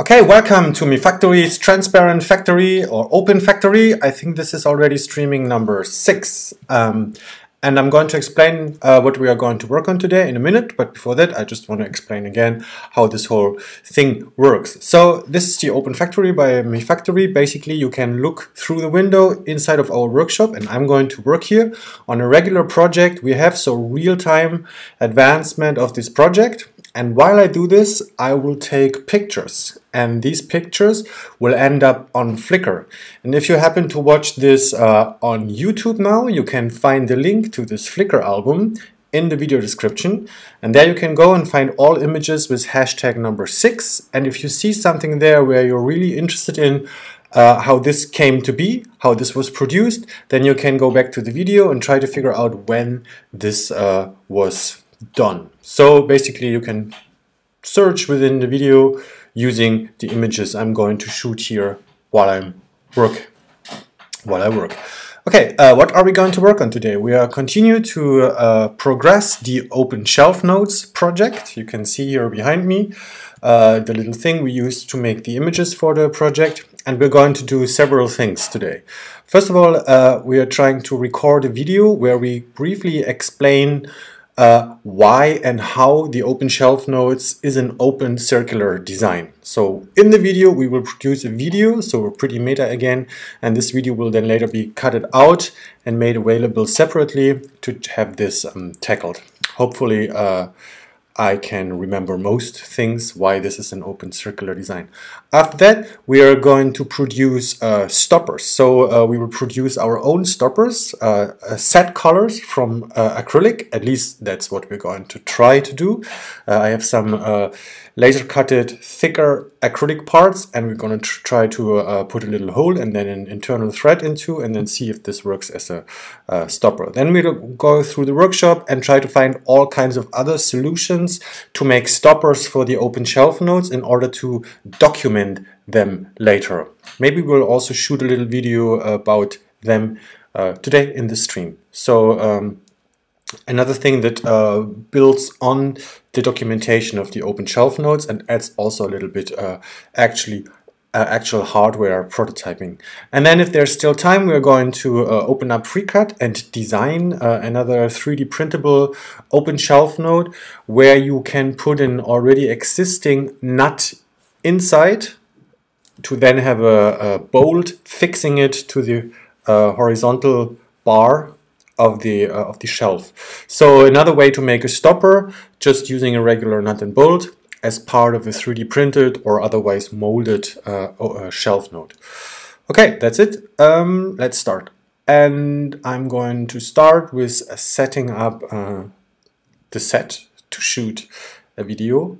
Okay, welcome to Mifactori's transparent factory or open factory. I think this is already streaming number six. Um, and I'm going to explain uh, what we are going to work on today in a minute. But before that, I just want to explain again how this whole thing works. So this is the open factory by mifactory. Basically, you can look through the window inside of our workshop and I'm going to work here on a regular project we have. So real-time advancement of this project. And while I do this, I will take pictures and these pictures will end up on Flickr. And if you happen to watch this uh, on YouTube now, you can find the link to this Flickr album in the video description. And there you can go and find all images with hashtag number six. And if you see something there where you're really interested in uh, how this came to be, how this was produced, then you can go back to the video and try to figure out when this uh, was done. So basically you can search within the video using the images I'm going to shoot here while I'm work, while I work. Okay, uh, what are we going to work on today? We are continue to uh, progress the Open Shelf Nodes project. You can see here behind me uh, the little thing we used to make the images for the project. And we're going to do several things today. First of all, uh, we are trying to record a video where we briefly explain uh, why and how the open shelf nodes is an open circular design. So in the video we will produce a video, so we're pretty meta again, and this video will then later be cutted out and made available separately to have this um, tackled. Hopefully uh, I can remember most things why this is an open circular design. After that, we are going to produce uh, stoppers. So uh, we will produce our own stoppers, uh, set collars from uh, acrylic. At least that's what we're going to try to do. Uh, I have some uh, laser cutted thicker acrylic parts and we're going to tr try to put a little hole and then an internal thread into and then see if this works as a stopper. Then we'll go through the workshop and try to find all kinds of other solutions to make stoppers for the open shelf nodes in order to document them later. Maybe we'll also shoot a little video about them uh, today in the stream. So um, Another thing that uh, builds on the documentation of the open shelf nodes and adds also a little bit uh, actually uh, actual hardware prototyping. And then if there's still time, we're going to uh, open up FreeCAD and design uh, another 3D printable open shelf node where you can put an already existing nut inside to then have a, a bolt fixing it to the uh, horizontal bar of the uh, of the shelf. So another way to make a stopper, just using a regular nut and bolt as part of a 3D printed or otherwise molded uh, uh, shelf node. Okay, that's it. Um, let's start. And I'm going to start with setting up uh, the set to shoot a video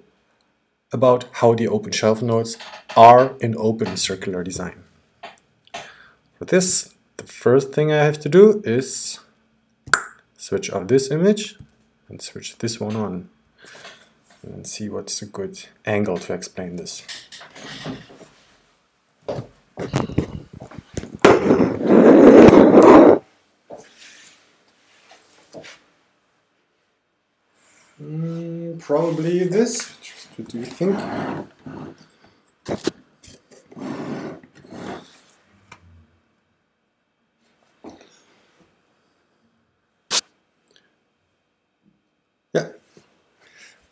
about how the open shelf nodes are in open circular design. For this, the first thing I have to do is switch off this image and switch this one on and see what's a good angle to explain this. Mm, probably this. Do you think?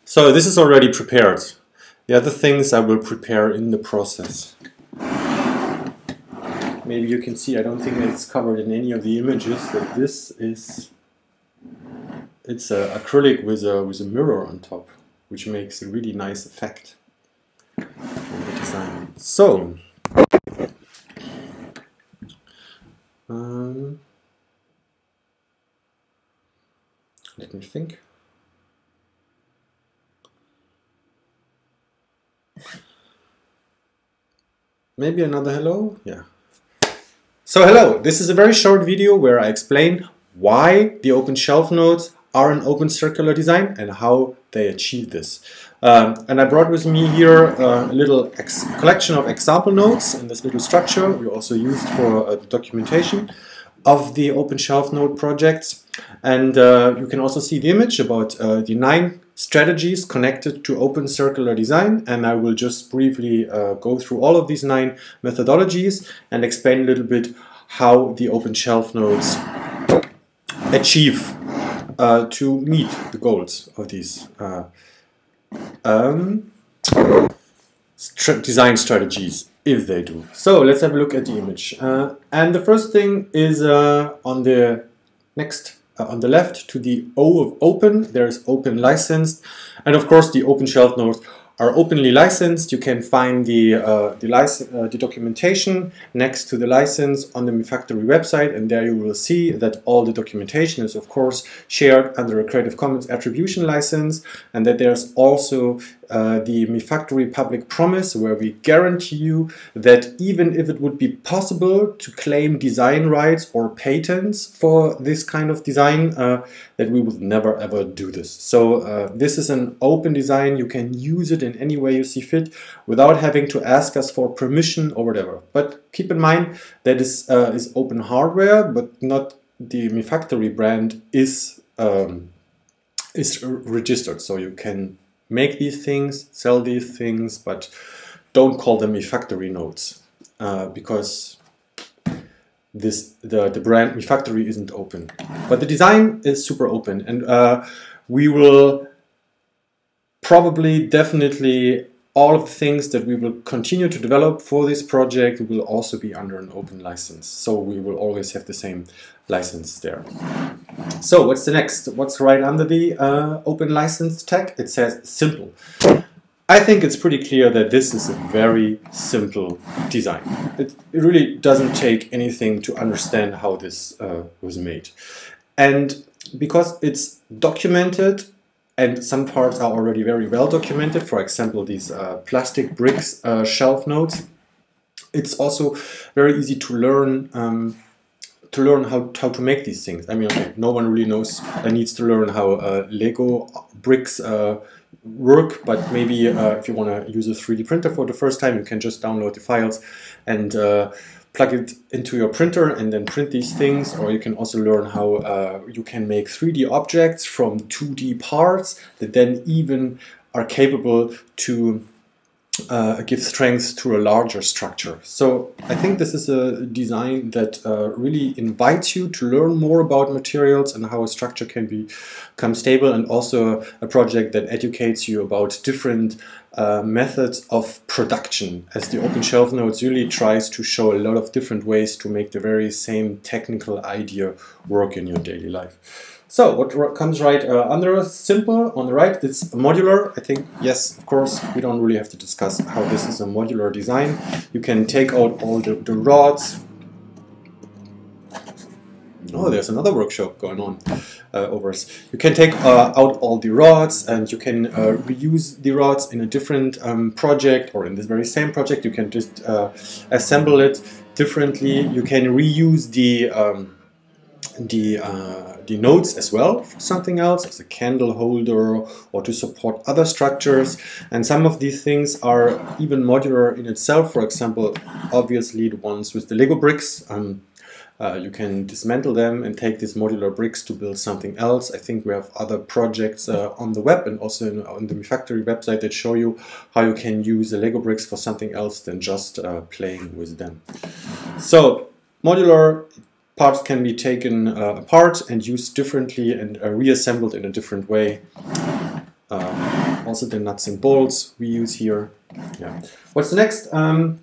So this is already prepared. The other things I will prepare in the process. Maybe you can see, I don't think it's covered in any of the images, that this is, it's a acrylic with a, with a mirror on top, which makes a really nice effect on the design. So, um, let me think. Maybe another hello? Yeah. So hello, this is a very short video where I explain why the open shelf nodes are an open circular design and how they achieve this. Um, and I brought with me here uh, a little collection of example nodes in this little structure we also used for uh, documentation of the open shelf node projects. And uh, you can also see the image about uh, the nine strategies connected to open circular design and I will just briefly uh, go through all of these nine methodologies and explain a little bit how the open shelf nodes achieve uh, to meet the goals of these uh, um, design strategies if they do. So let's have a look at the image. Uh, and the first thing is uh, on the next uh, on the left to the O of open, there's open licensed. And of course the open shelf nodes are openly licensed. You can find the, uh, the, uh, the, documentation next to the license on the Mifactori website and there you will see that all the documentation is of course shared under a Creative Commons attribution license and that there's also uh, the Mifactori public promise where we guarantee you that even if it would be possible to claim design rights or patents for this kind of design, uh, that we would never ever do this. So uh, this is an open design, you can use it in any way you see fit without having to ask us for permission or whatever. But keep in mind that is, uh, is open hardware, but not the Mifactori brand is, um, is registered, so you can make these things, sell these things, but don't call them Mifactori nodes uh, because this the, the brand Mifactori isn't open. But the design is super open and uh, we will probably definitely all of the things that we will continue to develop for this project will also be under an open license. So we will always have the same license there. So what's the next? What's right under the uh, open license tag? It says simple. I think it's pretty clear that this is a very simple design. It, it really doesn't take anything to understand how this uh, was made. And because it's documented and some parts are already very well documented, for example, these uh, plastic bricks uh, shelf nodes, it's also very easy to learn um, to learn how, how to make these things. I mean, okay, no one really knows, uh, needs to learn how uh, Lego bricks uh, work, but maybe uh, if you want to use a 3D printer for the first time, you can just download the files and uh, plug it into your printer and then print these things, or you can also learn how uh, you can make 3D objects from 2D parts that then even are capable to uh, give strength to a larger structure. So I think this is a design that uh, really invites you to learn more about materials and how a structure can be, become stable and also a project that educates you about different uh, methods of production as the open shelf nodes really tries to show a lot of different ways to make the very same technical idea work in your daily life. So what comes right uh, under simple on the right, it's modular. I think, yes, of course, we don't really have to discuss how this is a modular design. You can take out all the, the rods. Oh, there's another workshop going on uh, over us. You can take uh, out all the rods and you can uh, reuse the rods in a different um, project or in this very same project. You can just uh, assemble it differently. You can reuse the um, the uh, the nodes as well for something else, as a candle holder or to support other structures. And some of these things are even modular in itself. For example, obviously the ones with the Lego bricks. Um, uh, you can dismantle them and take these modular bricks to build something else. I think we have other projects uh, on the web and also in, on the Mifactori website that show you how you can use the Lego bricks for something else than just uh, playing with them. So modular parts can be taken uh, apart and used differently and uh, reassembled in a different way. Uh, also the nuts and bolts we use here. Yeah. What's next? Um,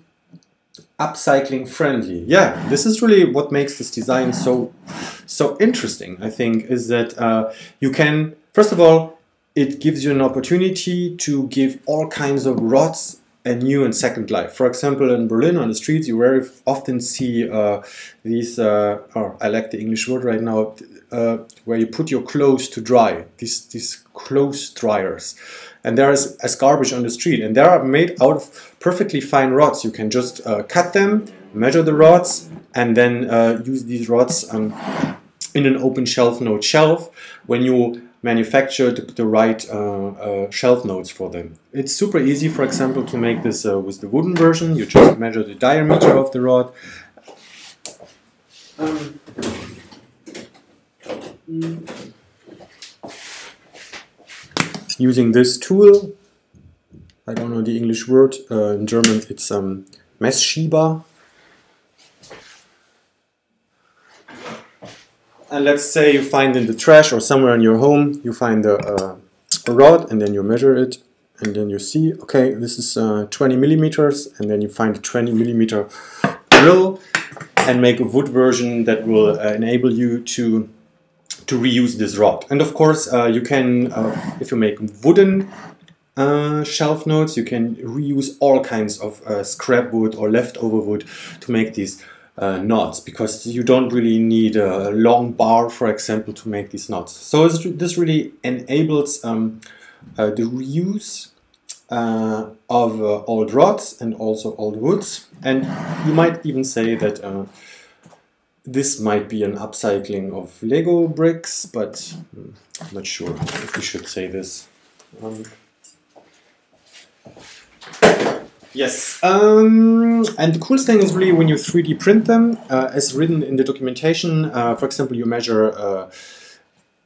upcycling friendly. Yeah, this is really what makes this design so so interesting. I think is that uh, you can first of all it gives you an opportunity to give all kinds of rods a new and second life. For example, in Berlin on the streets, you very often see uh, these, uh, or I like the English word right now, uh, where you put your clothes to dry, these, these clothes dryers. And there is as garbage on the street, and they are made out of perfectly fine rods. You can just uh, cut them, measure the rods, and then uh, use these rods um, in an open shelf node shelf. When you manufacture the, the right uh, uh, shelf nodes for them. It's super easy, for example, to make this uh, with the wooden version. You just measure the diameter of the rod. Um, using this tool. I don't know the English word. Uh, in German, it's um, Messschieber. And let's say you find in the trash or somewhere in your home, you find a, a, a rod and then you measure it and then you see, okay, this is uh, 20 millimeters and then you find a 20 millimeter drill and make a wood version that will uh, enable you to to reuse this rod. And of course, uh, you can, uh, if you make wooden uh, shelf nodes, you can reuse all kinds of uh, scrap wood or leftover wood to make these uh, knots because you don't really need a long bar, for example, to make these knots. So this really enables um, uh, the reuse uh, of uh, old rods and also old woods. And you might even say that uh, this might be an upcycling of Lego bricks, but hmm, I'm not sure if we should say this. Um, yes, um, and the coolest thing is really when you 3D print them, uh, as written in the documentation. Uh, for example, you measure uh,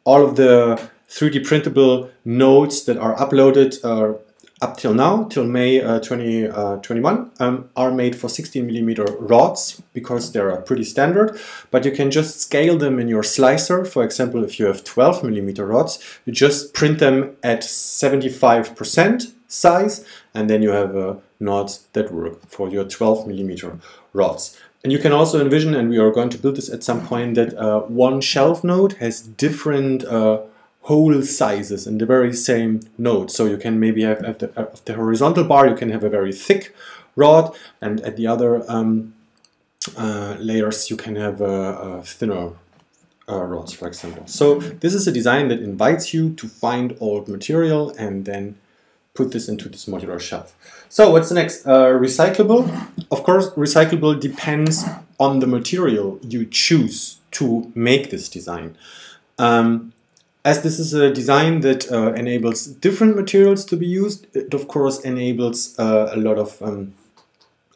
all of the 3D printable nodes that are uploaded uh, up till now, till May uh, 2021, uh, um, are made for 16 millimeter rods because they're pretty standard, but you can just scale them in your slicer. For example, if you have 12 millimeter rods, you just print them at 75% size, and then you have uh, nodes that work for your 12 millimeter rods. And you can also envision, and we are going to build this at some point, that uh, one shelf node has different uh, hole sizes in the very same node. So you can maybe have at the, at the horizontal bar, you can have a very thick rod, and at the other um, uh, layers, you can have a, a thinner uh, rods, for example. So this is a design that invites you to find old material and then put this into this modular shelf. So what's next? Uh, recyclable. Of course, recyclable depends on the material you choose to make this design. Um, as this is a design that uh, enables different materials to be used, it of course enables uh, a lot of um,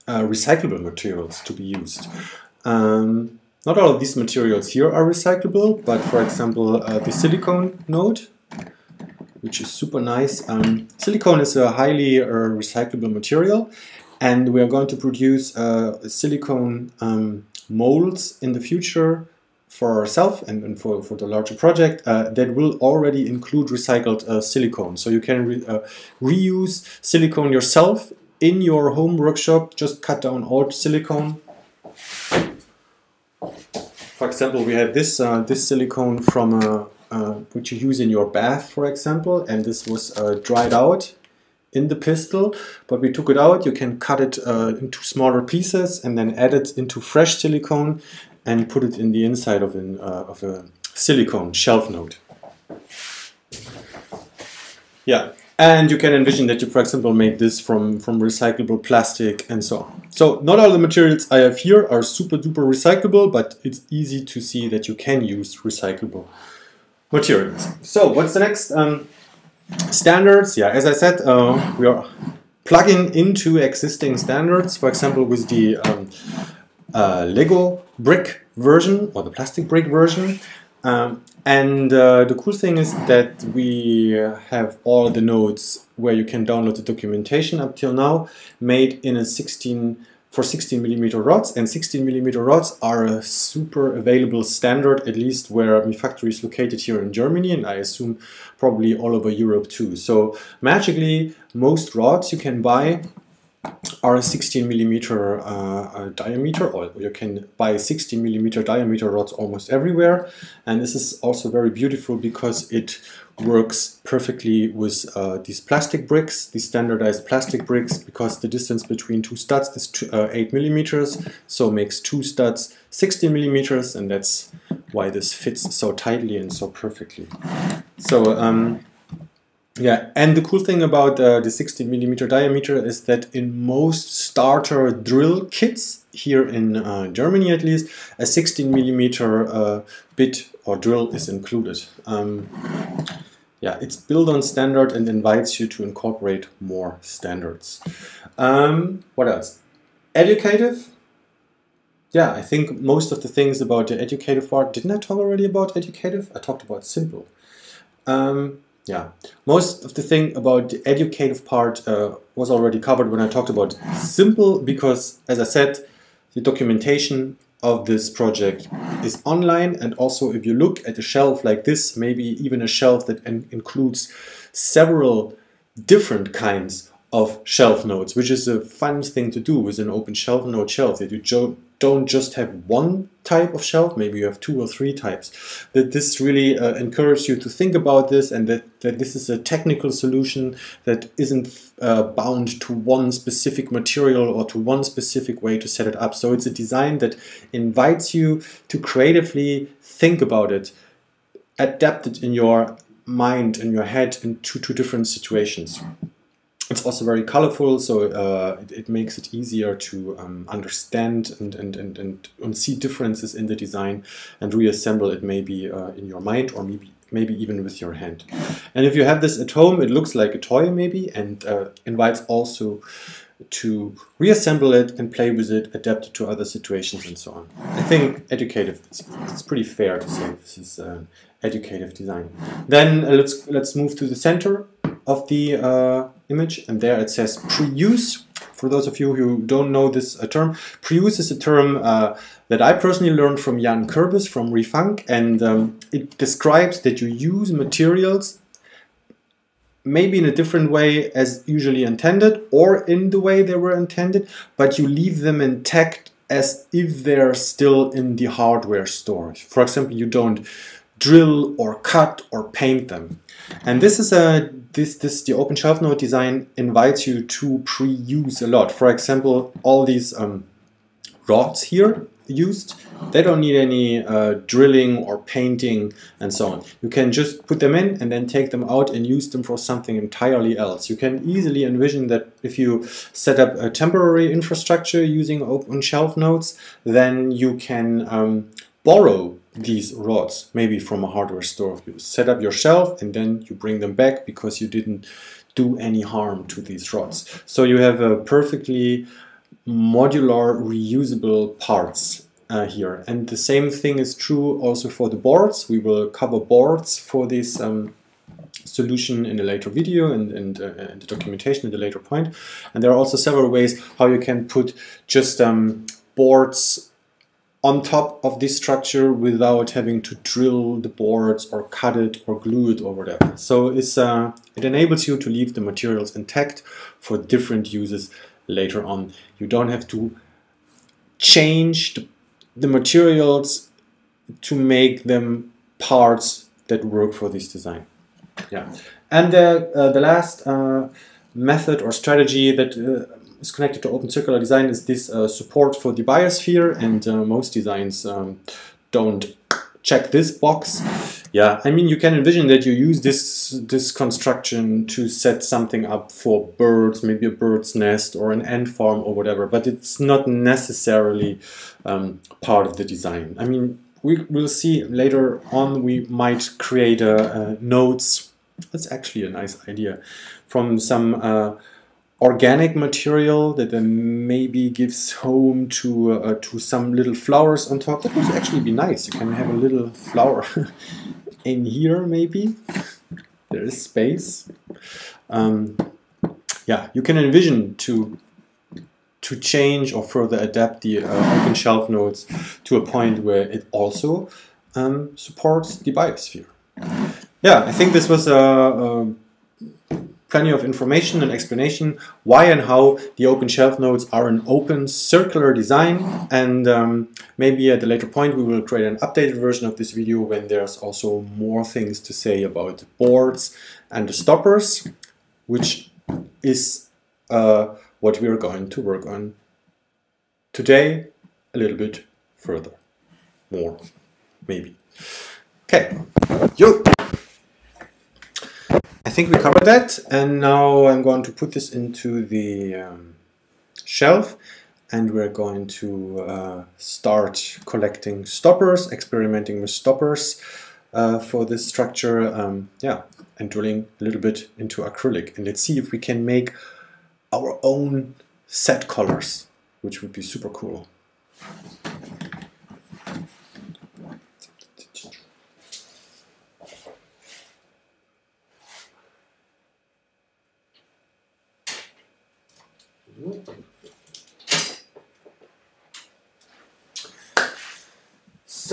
uh, recyclable materials to be used. Um, not all of these materials here are recyclable, but for example uh, the silicone node, which is super nice. Um, silicone is a highly uh, recyclable material and we are going to produce uh, silicone um, molds in the future for ourselves and, and, for, for the larger project uh, that will already include recycled uh, silicone. So you can re uh, reuse silicone yourself in your home workshop, just cut down old silicone. For example, we have this, uh, this silicone from uh, uh, which you use in your bath, for example, and this was dried out in the pistol, but we took it out. You can cut it uh, into smaller pieces and then add it into fresh silicone and put it in the inside of, an, uh, of a silicone shelf node. Yeah, and you can envision that you, for example, make this from, from recyclable plastic and so on. So not all the materials I have here are super duper recyclable, but it's easy to see that you can use recyclable materials. So what's the next? Um, standards, yeah, as I said, uh, we are plugging into existing standards, for example, with the um, uh, Lego brick version or the plastic brick version. Um, and uh, the cool thing is that we have all the nodes where you can download the documentation up till now made in a 16 for 16 millimeter rods and 16 millimeter rods are a super available standard at least where my factory is located here in Germany and I assume probably all over Europe too. So magically most rods you can buy are 16 millimeter uh, uh, diameter, or you can buy 16 millimeter diameter rods almost everywhere. And this is also very beautiful because it works perfectly with uh, these plastic bricks, these standardized plastic bricks, because the distance between two studs is two, uh, 8 millimeters, so makes two studs 16 millimeters, and that's why this fits so tightly and so perfectly. So um, yeah, and the cool thing about uh, the 16 millimeter diameter is that in most starter drill kits, here in uh, Germany at least, a 16 millimeter uh, bit or drill is included. Um, yeah, it's built on standard and invites you to incorporate more standards. Um, what else? Educative. Yeah, I think most of the things about the educative part, didn't I talk already about educative? I talked about simple. Um, yeah, most of the thing about the educative part uh, was already covered when I talked about simple because, as I said, the documentation of this project is online and also if you look at a shelf like this, maybe even a shelf that includes several different kinds of shelf nodes, which is a fun thing to do with an open shelf node shelf that you don't just have one type of shelf, maybe you have two or three types. That this really uh, encourages you to think about this and that, that this is a technical solution that isn't uh, bound to one specific material or to one specific way to set it up. So it's a design that invites you to creatively think about it, adapt it in your mind, in your head, into two different situations. It's also very colorful, so uh, it, it, makes it easier to um, understand and, and, and, and, see differences in the design and reassemble it maybe uh, in your mind or maybe maybe even with your hand. And if you have this at home, it looks like a toy maybe and uh, invites also to reassemble it and play with it, adapt it to other situations and so on. I think educative, it's, it's pretty fair to say this is uh, educative design. Then uh, let's, let's move to the center of the uh, image and there it says pre-use. For those of you who don't know this uh, term, pre-use is a term uh, that I personally learned from Jan Körbes from Refunc and um, it describes that you use materials maybe in a different way as usually intended or in the way they were intended, but you leave them intact as if they're still in the hardware store. For example, you don't drill or cut or paint them. And this is a this this the open shelf node design invites you to pre-use a lot. For example, all these um, rods here used, they don't need any uh, drilling or painting and so on. You can just put them in and then take them out and use them for something entirely else. You can easily envision that if you set up a temporary infrastructure using open shelf nodes, then you can um, borrow these rods, maybe from a hardware store. You set up your shelf and then you bring them back because you didn't do any harm to these rods. So you have a perfectly modular reusable parts uh, here. And the same thing is true also for the boards. We will cover boards for this um, solution in a later video and, and, uh, and, the documentation at a later point. And there are also several ways how you can put just um, boards on top of this structure without having to drill the boards or cut it or glue it or whatever. So uh, it enables you to leave the materials intact for different uses later on. You don't have to change the, the materials to make them parts that work for this design. Yeah, and uh, uh, the last uh, method or strategy that uh, is connected to open circular design is this uh, support for the biosphere and uh, most designs um, don't check this box. Yeah, I mean you can envision that you use this this construction to set something up for birds, maybe a bird's nest or an ant farm or whatever, but it's not necessarily um, part of the design. I mean we will see later on we might create a, a nodes. That's actually a nice idea from some uh, organic material that then maybe gives home to uh, to some little flowers on top. That would actually be nice. You can have a little flower in here maybe. There is space. Um, yeah, you can envision to to change or further adapt the uh, open shelf nodes to a point where it also um, supports the biosphere. Yeah, I think this was a, a plenty of information and explanation why and how the open shelf nodes are an open circular design. And um, maybe at a later point we will create an updated version of this video when there's also more things to say about the boards and the stoppers which is uh, what we are going to work on today a little bit further. More maybe. Okay. Yo I think we covered that and now I'm going to put this into the um, shelf and we're going to uh, start collecting stoppers, experimenting with stoppers uh, for this structure, um, yeah, and drilling a little bit into acrylic. And let's see if we can make our own set collars, which would be super cool.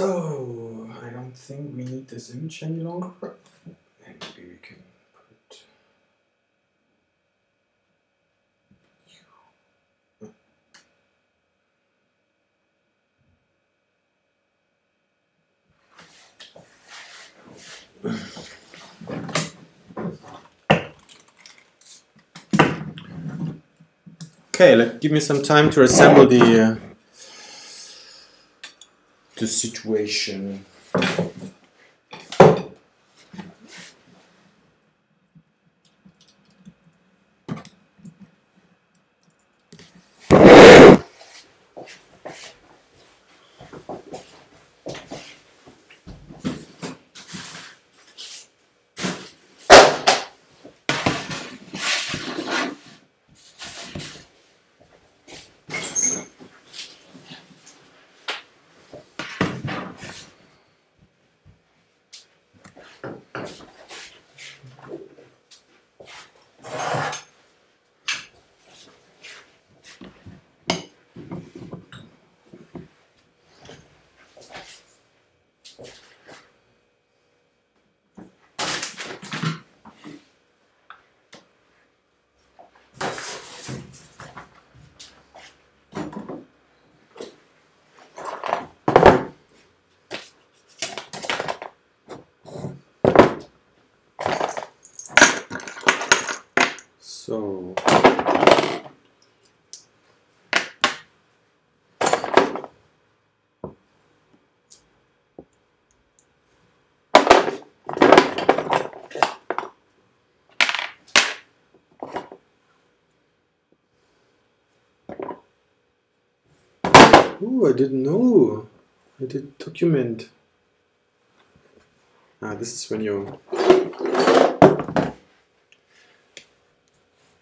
So, I don't think we need this image any longer. Maybe we can put. Okay, let give me some time to assemble the uh, the situation. So Oh, I didn't know. I did document. Ah, this is when you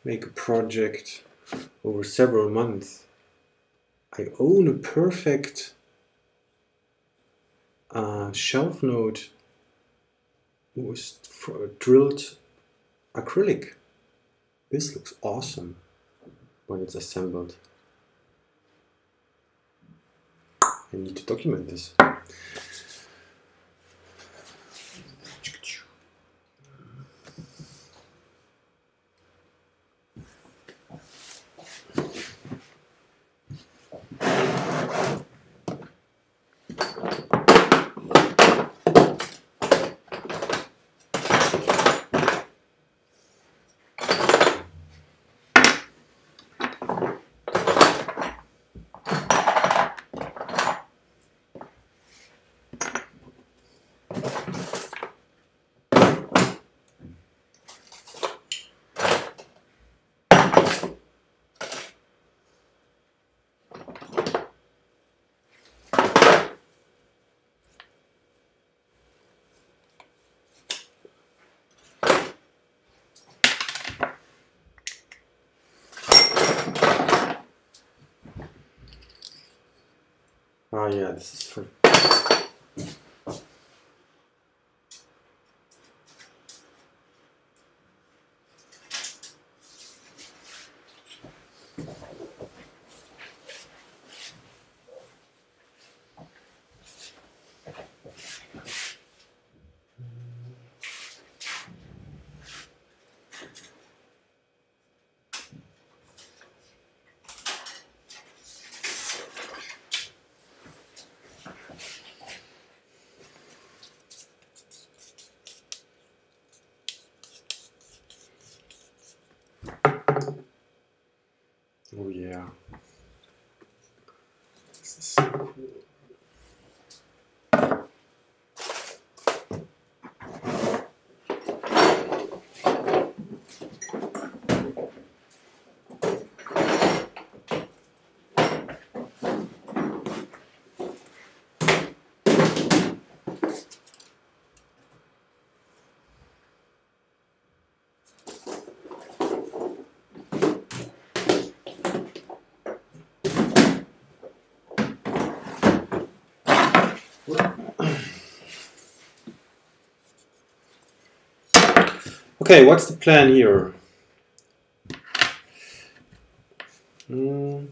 make a project over several months. I own a perfect uh, shelf node with drilled acrylic. This looks awesome when it's assembled. I need Okay, what's the plan here? Hmm.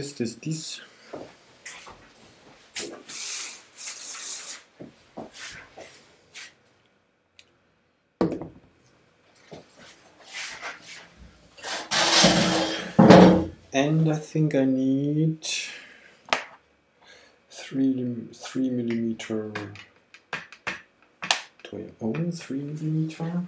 Wait. This, this. And I think I need three three millimeter. Do I own three millimeter?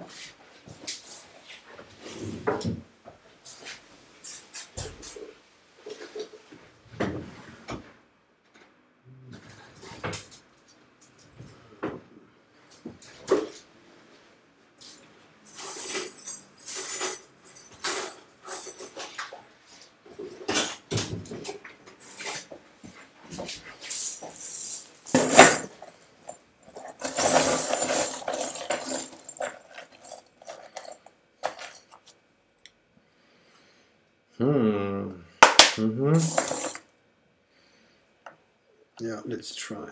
Hmm. Yeah, let's try.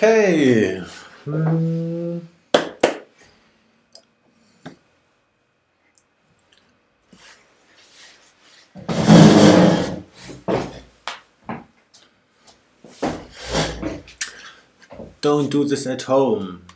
Okay. Don't do this at home.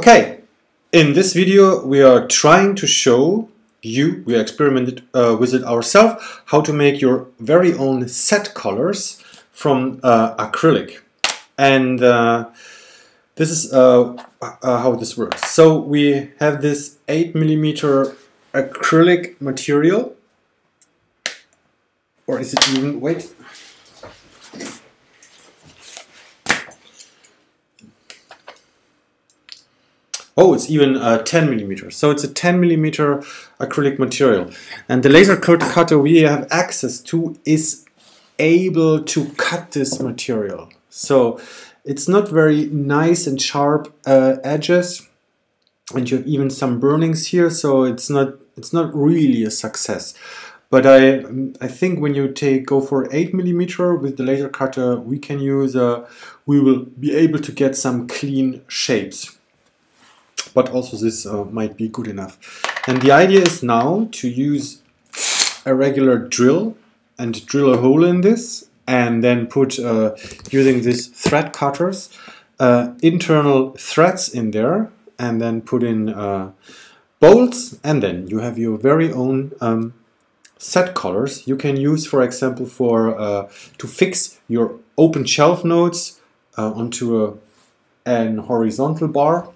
Okay, in this video we are trying to show you, we experimented uh, with it ourselves, how to make your very own set collars from uh, acrylic. And uh, this is uh, uh, how this works. So we have this 8 millimeter acrylic material or is it even wait Oh, it's even uh, 10 millimeters. So it's a 10 millimeter acrylic material. And the laser cut cutter we have access to is able to cut this material. So it's not very nice and sharp uh, edges and you have even some burnings here, so it's not it's not really a success. But I I think when you take go for eight millimeter with the laser cutter, we can use a we will be able to get some clean shapes. But also this uh, might be good enough. And the idea is now to use a regular drill and drill a hole in this and then put uh, using these thread cutters uh, internal threads in there and then put in uh, bolts. And then you have your very own um, set collars you can use for example for uh, to fix your open shelf nodes uh, onto a an horizontal bar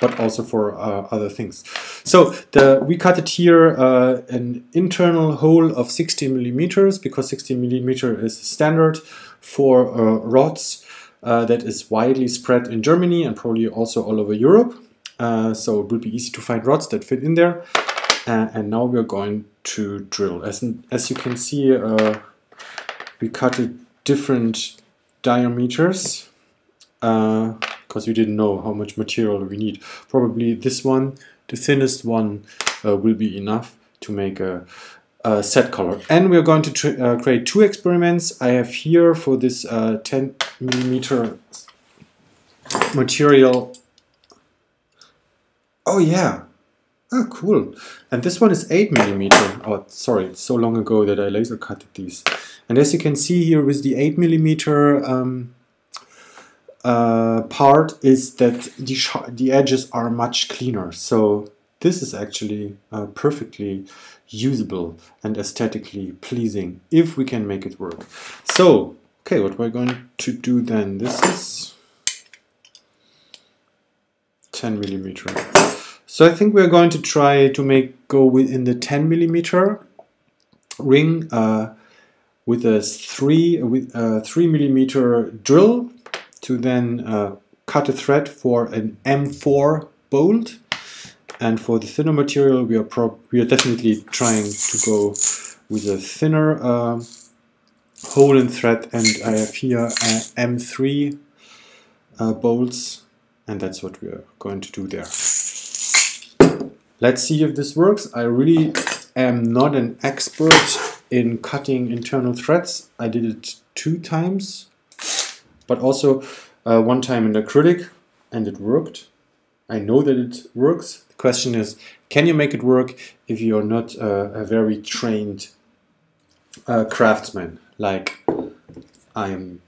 but also for uh, other things. So the, we cut it here uh, an internal hole of 60 millimeters because 60 millimeter is standard for uh, rods uh, that is widely spread in Germany and probably also all over Europe. Uh, so it will be easy to find rods that fit in there. Uh, and now we're going to drill. As, as you can see, we cut it different diameters because we didn't know how much material we need. Probably this one, the thinnest one, uh, will be enough to make a, a set collar. And we're going to uh, create two experiments. I have here for this uh, 10 millimeter material. Oh yeah, Oh, cool. And this one is 8 millimeter. Oh, sorry, it's so long ago that I laser cut these. And as you can see here with the 8 millimeter um, uh, part is that the, the edges are much cleaner. So this is actually uh, perfectly usable and aesthetically pleasing if we can make it work. So, okay, what we're going to do then, this is 10 millimeter. So I think we're going to try to make go within the 10 millimeter ring uh, with a three with a three millimeter drill to then uh, cut a thread for an M4 bolt. And for the thinner material, we are we are definitely trying to go with a thinner uh, hole in thread. And I have here M3 uh, bolts, and that's what we are going to do there. Let's see if this works. I really am not an expert in cutting internal threads. I did it two times but also uh, one time in acrylic and it worked. I know that it works. The question is, can you make it work if you're not uh, a very trained uh, craftsman like I am?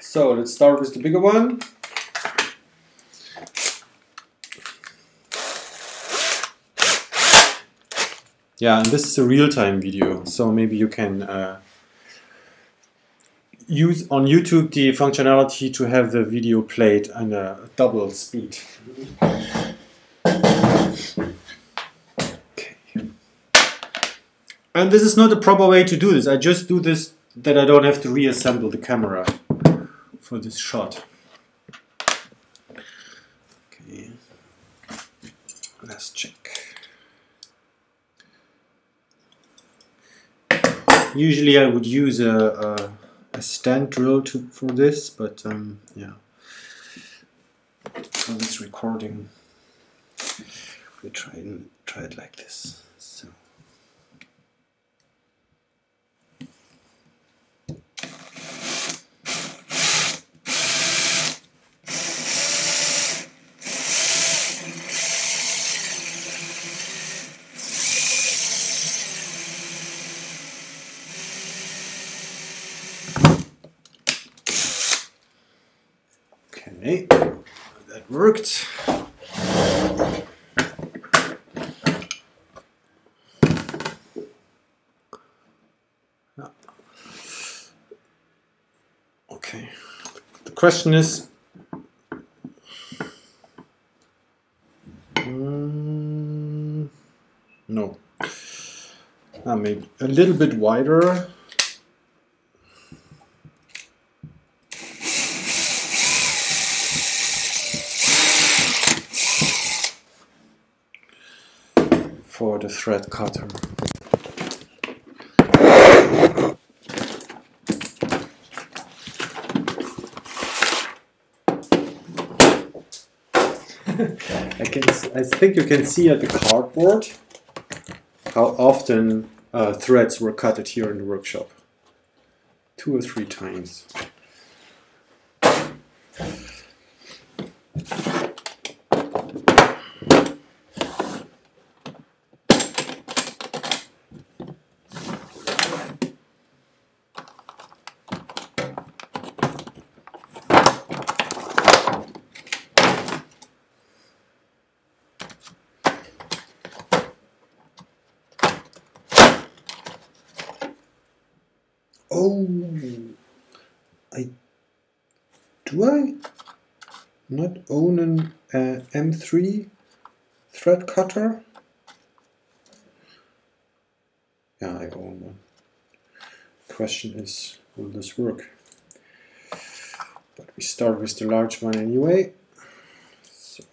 So let's start with the bigger one. Yeah, and this is a real-time video, so maybe you can uh, use on YouTube the functionality to have the video played at a double speed. And this is not a proper way to do this. I just do this that I don't have to reassemble the camera for this shot. Okay. Let's check. Usually I would use a, a a stand drill to, for this, but um, yeah. For this recording, we try and try it like this. So. Okay, that worked. Okay, the question is, mm, no, mean a little bit wider. for the thread cutter. I can. I think you can see at the cardboard how often uh, threads were cutted here in the workshop. Two or three times. Oh, I do I not own an uh, M3 thread cutter? Yeah, I own one. Question is, will this work? But we start with the large one anyway. So.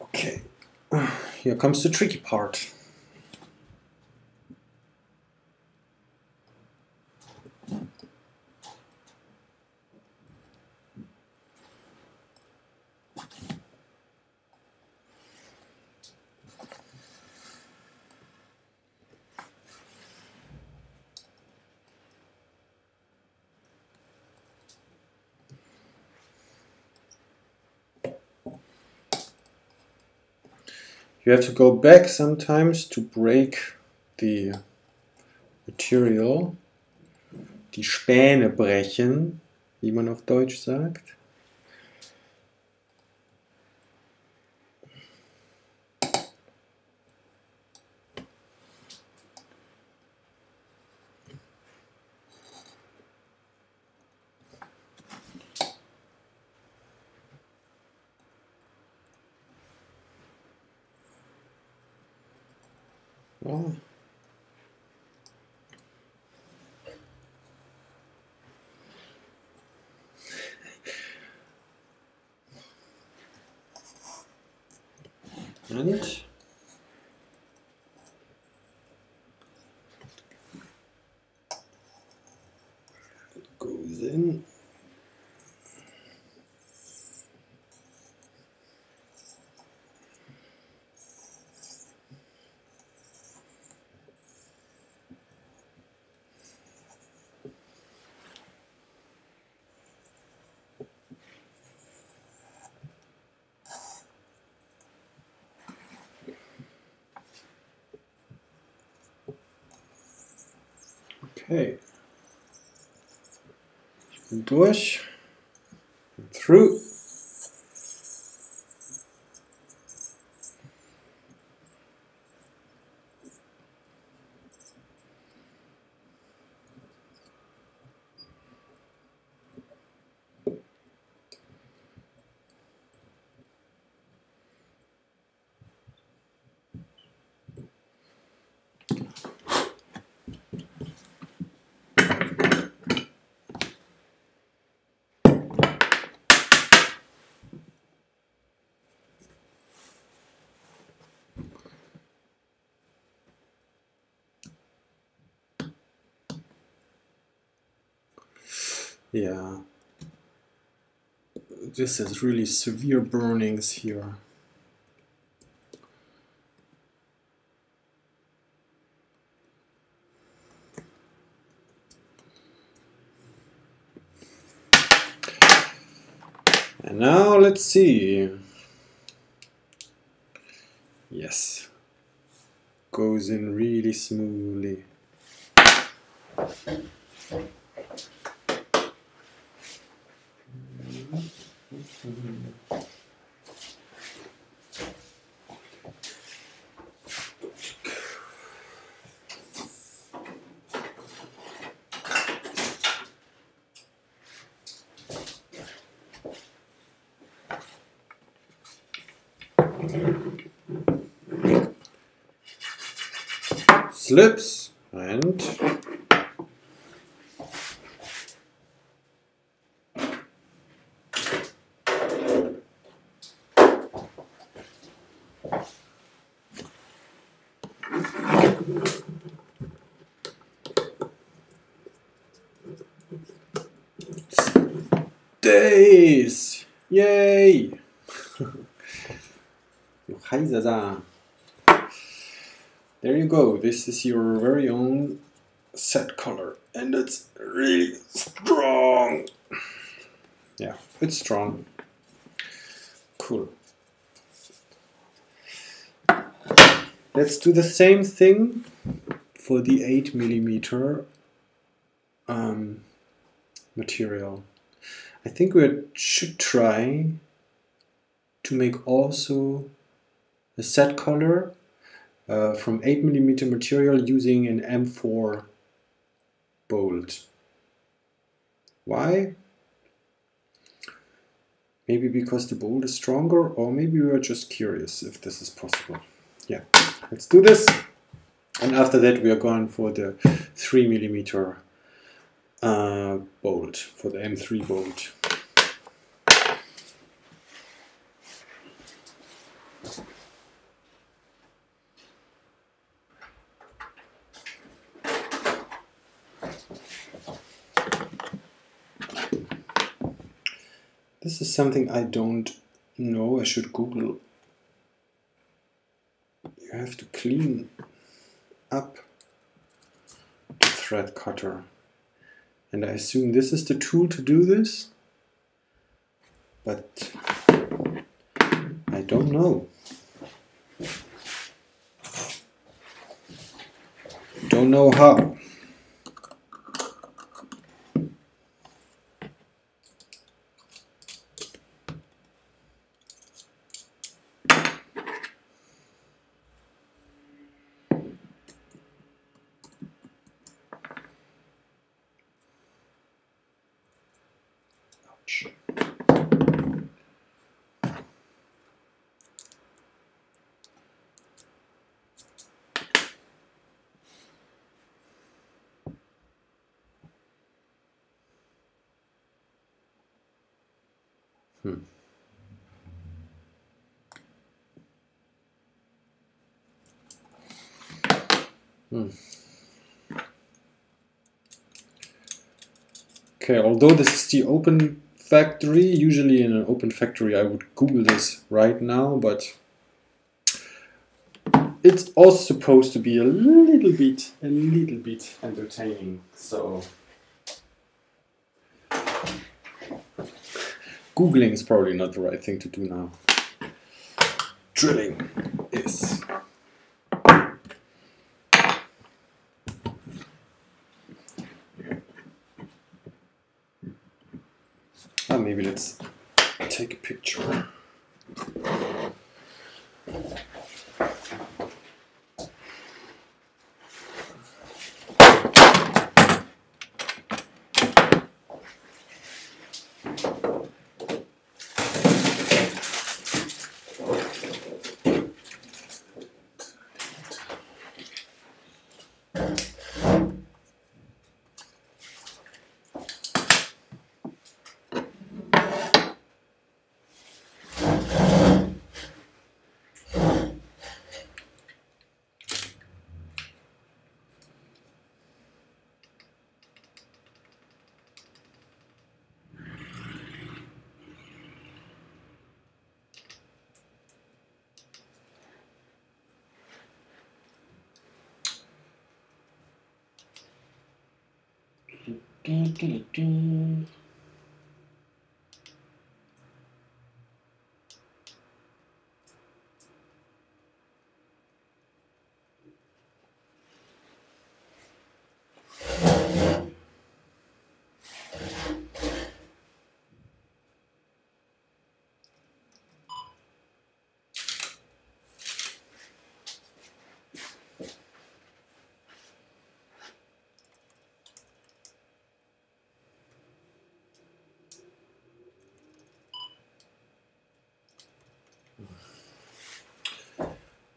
Okay, here comes the tricky part. You have to go back sometimes to break the material, die Späne brechen, wie man auf Deutsch sagt. Oh. And it goes in. Okay. Ich bin durch. Through. Yeah. This is really severe burnings here. And now let's see. Yes. Goes in really smoothly. slips and Yay! there you go, this is your very own set collar and it's really strong. Yeah, it's strong. Cool. Let's do the same thing for the 8 millimeter um, material. I think we should try to make also a set collar uh, from 8mm material using an M4 bolt. Why? Maybe because the bolt is stronger or maybe we are just curious if this is possible. Yeah, let's do this. And after that we are going for the 3mm uh, bolt, for the M3 bolt. This something I don't know. I should Google. You have to clean up the thread cutter. And I assume this is the tool to do this. But I don't know. Don't know how. Hmm. Hmm. Okay, although this is the open factory, usually in an open factory I would Google this right now, but it's also supposed to be a little bit, a little bit entertaining, so Googling is probably not the right thing to do now. Drilling is. Ah, maybe let's take a picture. Do, do, do,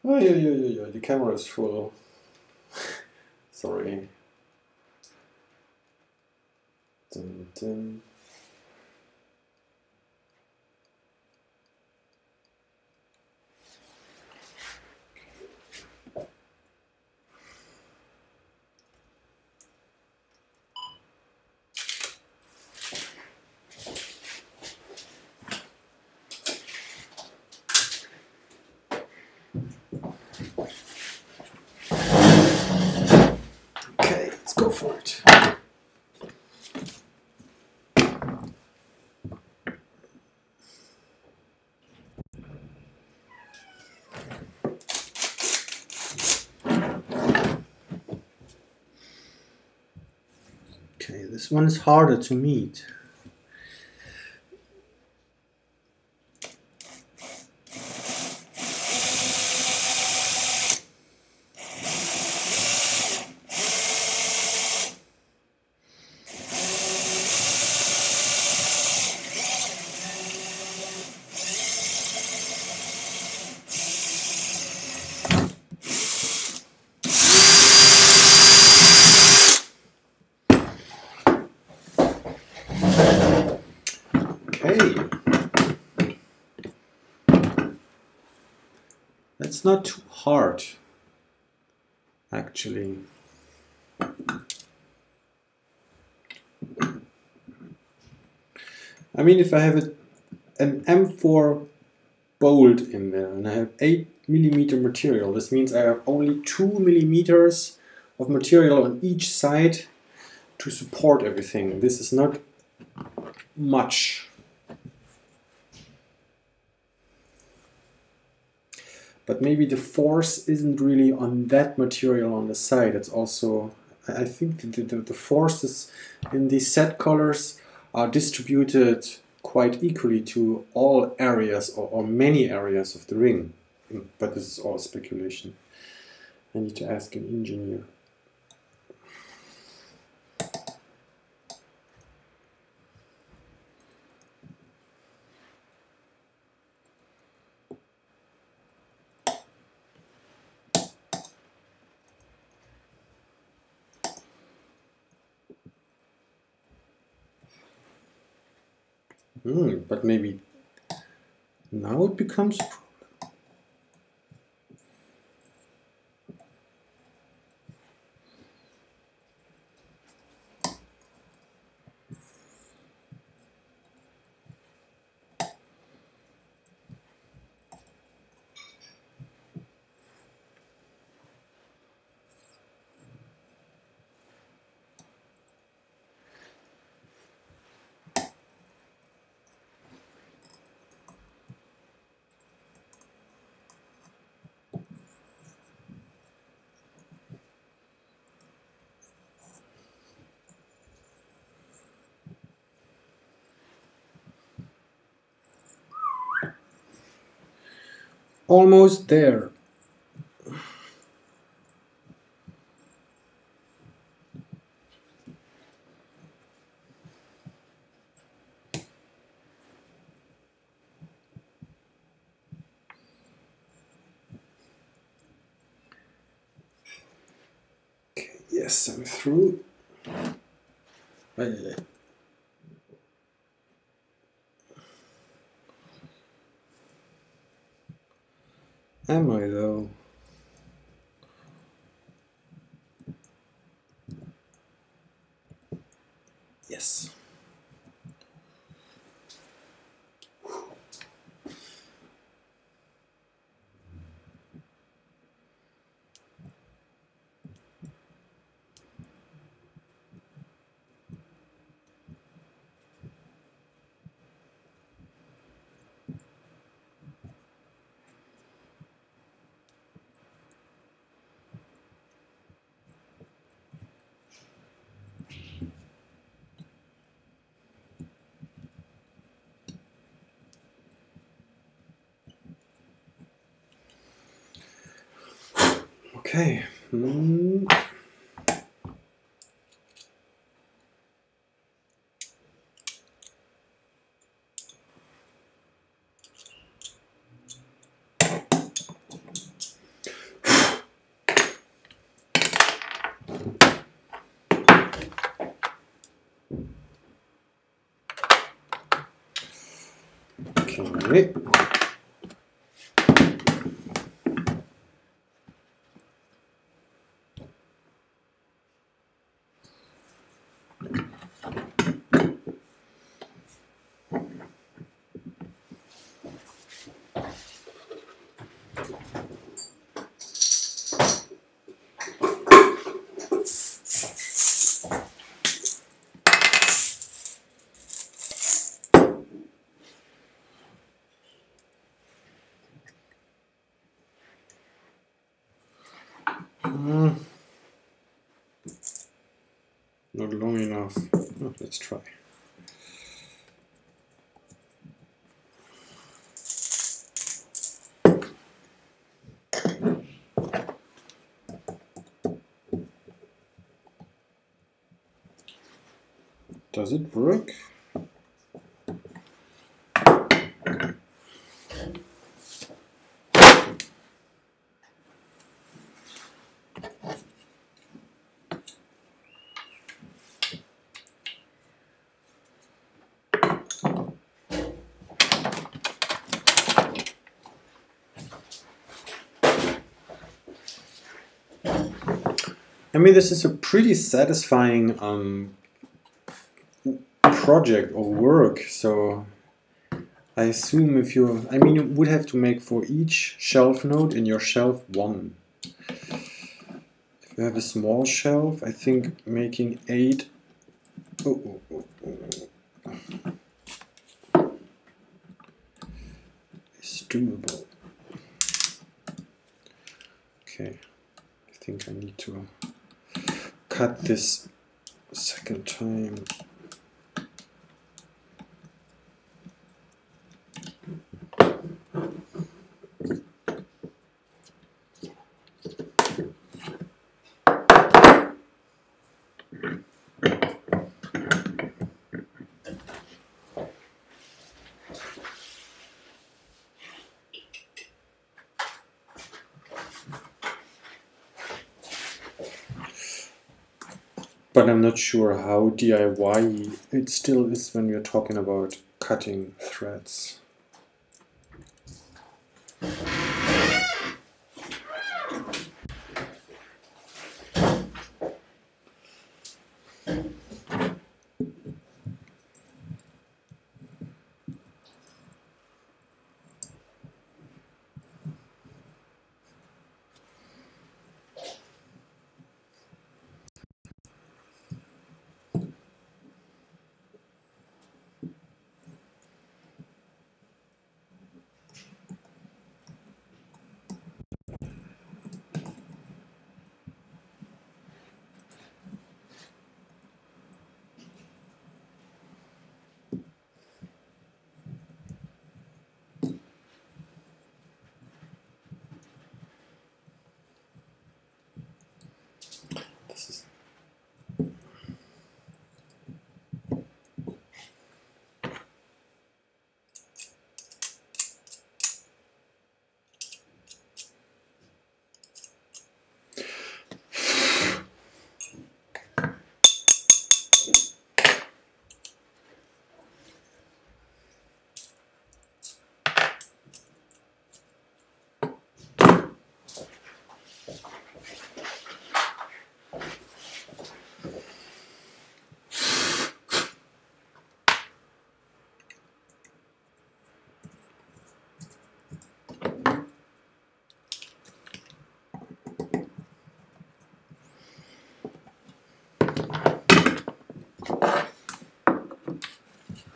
Oh, yeah, yeah, yeah, yeah, the camera is full. Sorry. Dun, dun. Okay, let's go for it. Okay, this one is harder to meet. Okay. That's not too hard, actually. I mean, if I have a, an M4 bolt in there and I have 8 millimeter material, this means I have only 2 millimeters of material on each side to support everything. This is not much. But maybe the force isn't really on that material on the side. It's also, I think the, the, the forces in these set collars are distributed quite equally to all areas or, or many areas of the ring. But this is all speculation. I need to ask an engineer. Hmm, but maybe now it becomes Almost there. Okay, yes, I'm through. Ay, ay, ay. Am I though? Yes. Okay. Hmm. Sorry. Mm. Not long enough. Oh, let's try. Does it work? I mean, this is a pretty satisfying um, project or work. So I assume if you, I mean, you would have to make for each shelf node in your shelf one. If you have a small shelf, I think making eight. Oh, oh, oh, is doable. Okay, I think I need to cut this second time. but I'm not sure how DIY it still is when we're talking about cutting threads.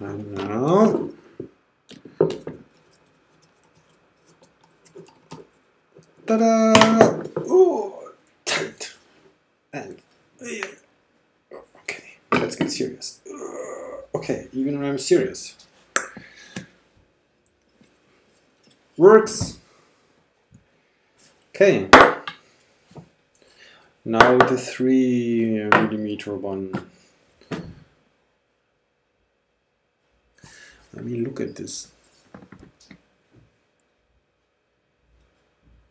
And now, ta-da! Ooh, tight. And okay, let's get serious. Uh, okay, even when I'm serious, works. Okay. Now the three millimeter one. Look at this.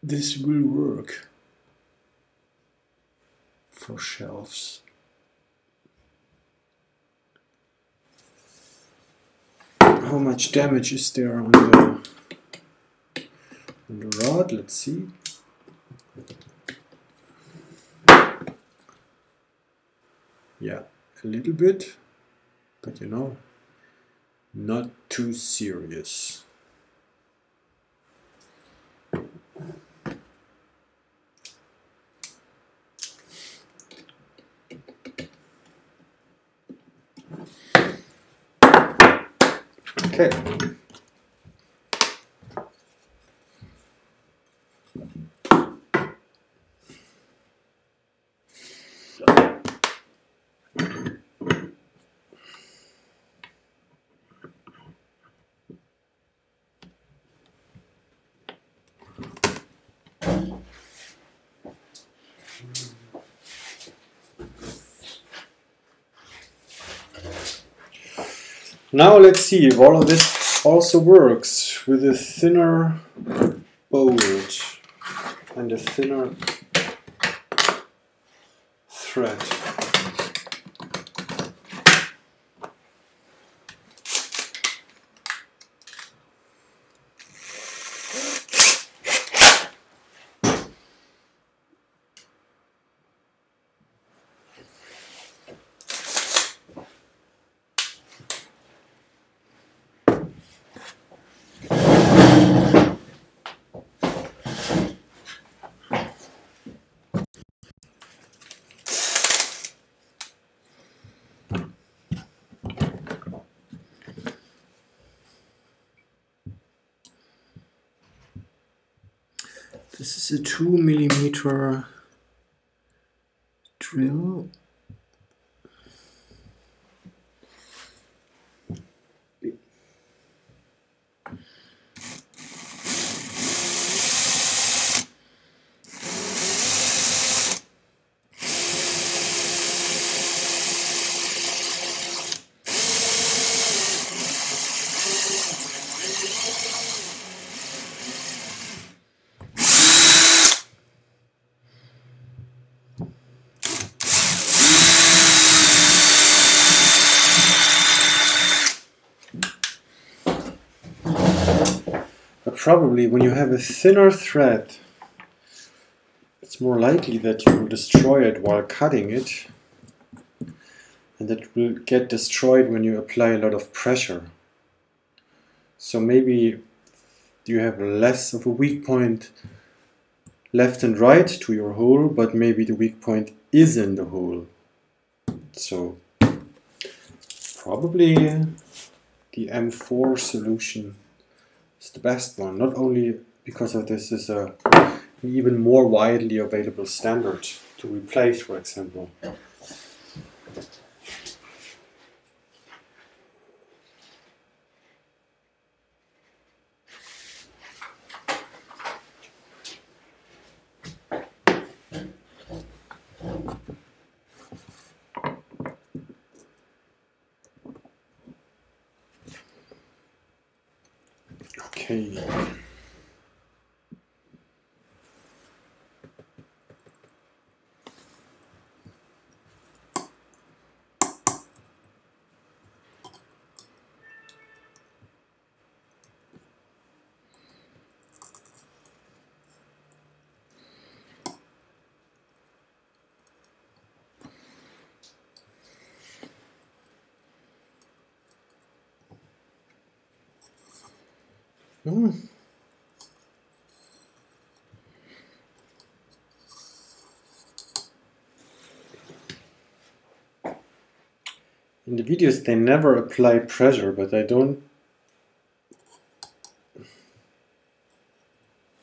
This will work for shelves. how much damage is there on the, on the rod. Let's see. Yeah, a little bit, but you know, not too serious. Okay. Now let's see if all of this also works with a thinner bolt and a thinner thread. This is a two millimeter drill. But probably when you have a thinner thread, it's more likely that you will destroy it while cutting it. And that will get destroyed when you apply a lot of pressure. So maybe you have less of a weak point left and right to your hole, but maybe the weak point is in the hole. So probably the M4 solution is the best one, not only because of this is a an even more widely available standard to replace, for example. Okay. Hmm. In the videos they never apply pressure, but I don't...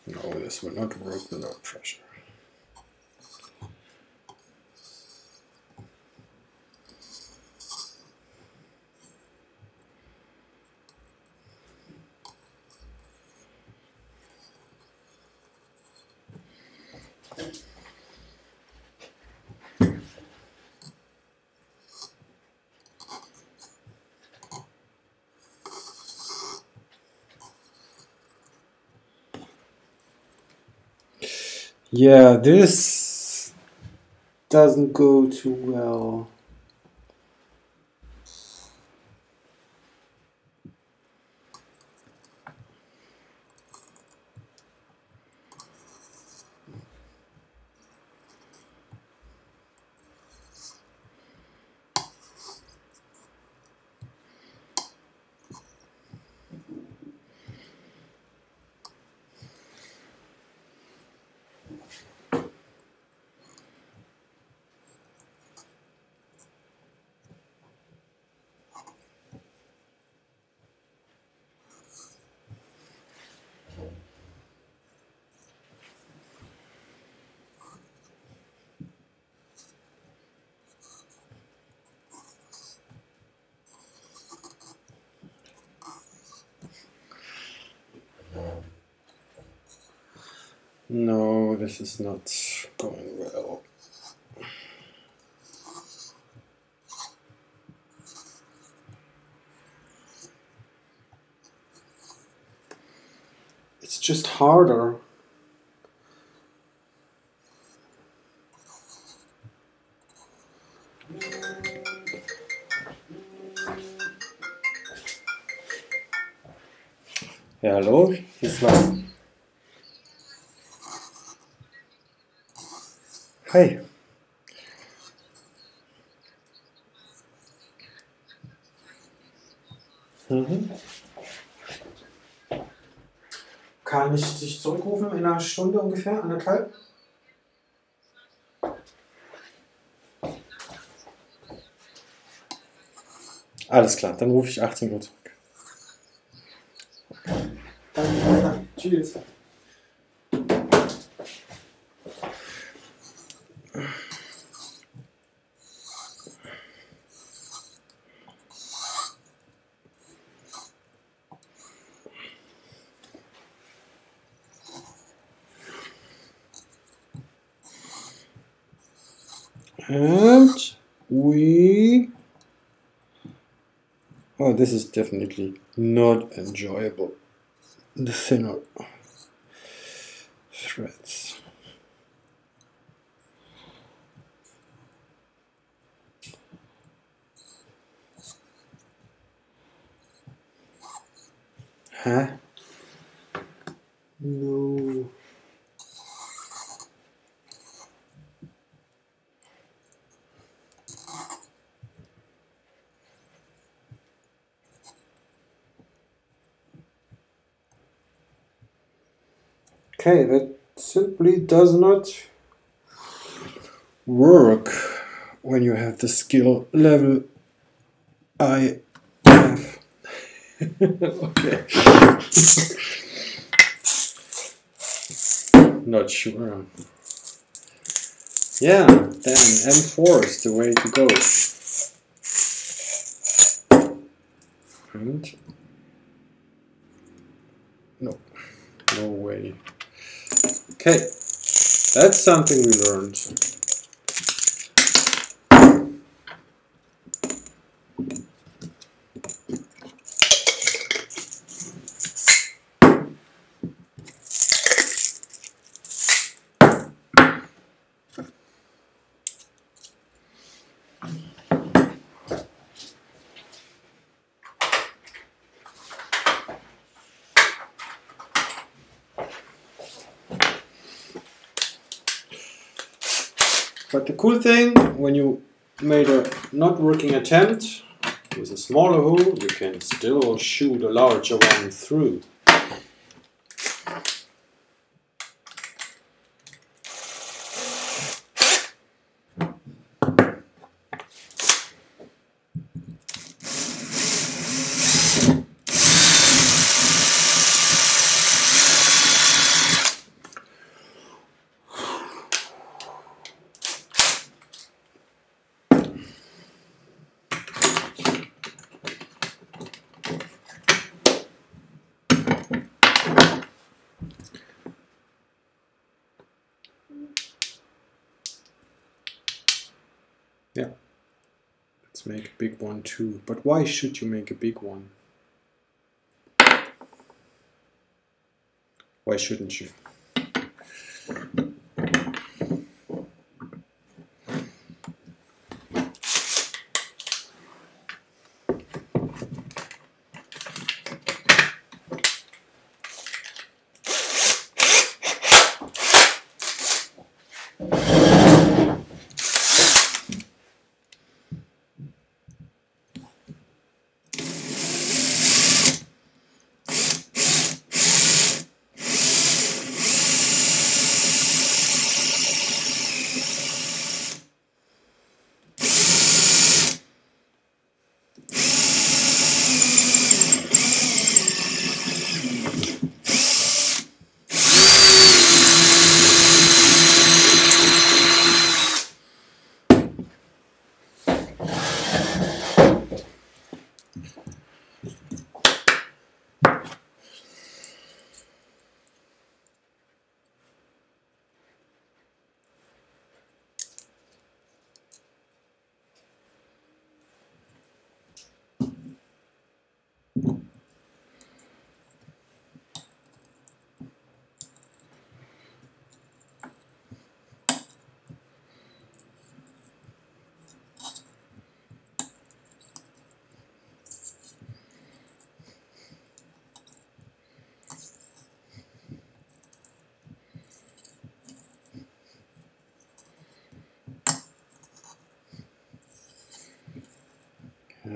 No, this will not work without pressure. Yeah, this doesn't go too well. No, this is not going well. It's just harder. Ja, hallo, Hi. Mhm. Kann ich dich zurückrufen in einer Stunde ungefähr, anderthalb? Alles klar, dann rufe ich 18 Uhr zurück. Danke, tschüss. This is definitely not enjoyable. The thinner threads. Huh? No. Okay, that simply does not work when you have the skill level I have. okay. not sure. Yeah, then M4 is the way to go. And no, no way. Okay, that's something we learned. Thing, when you made a not working attempt with a smaller hole, you can still shoot a larger one through. Yeah. Let's make a big one too. But why should you make a big one? Why shouldn't you?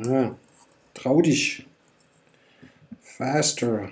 Ja, trau dich. Faster.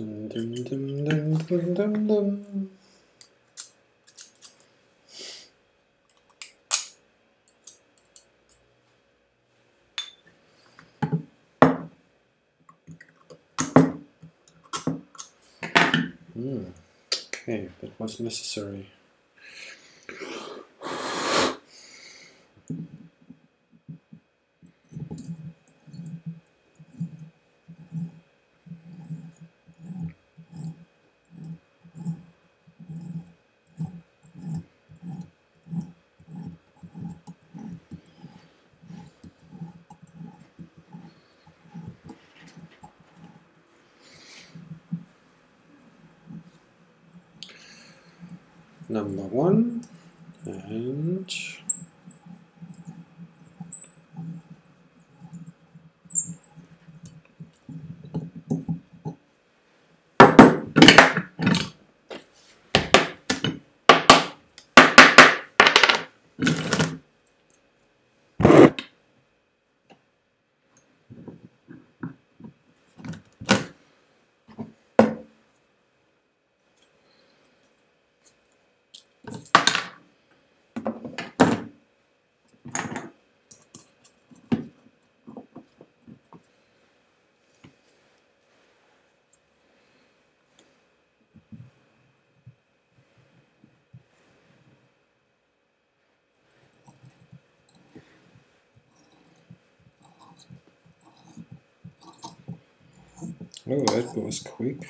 Dum. Hmm, Okay, that was necessary. Number one and oh, that was quick.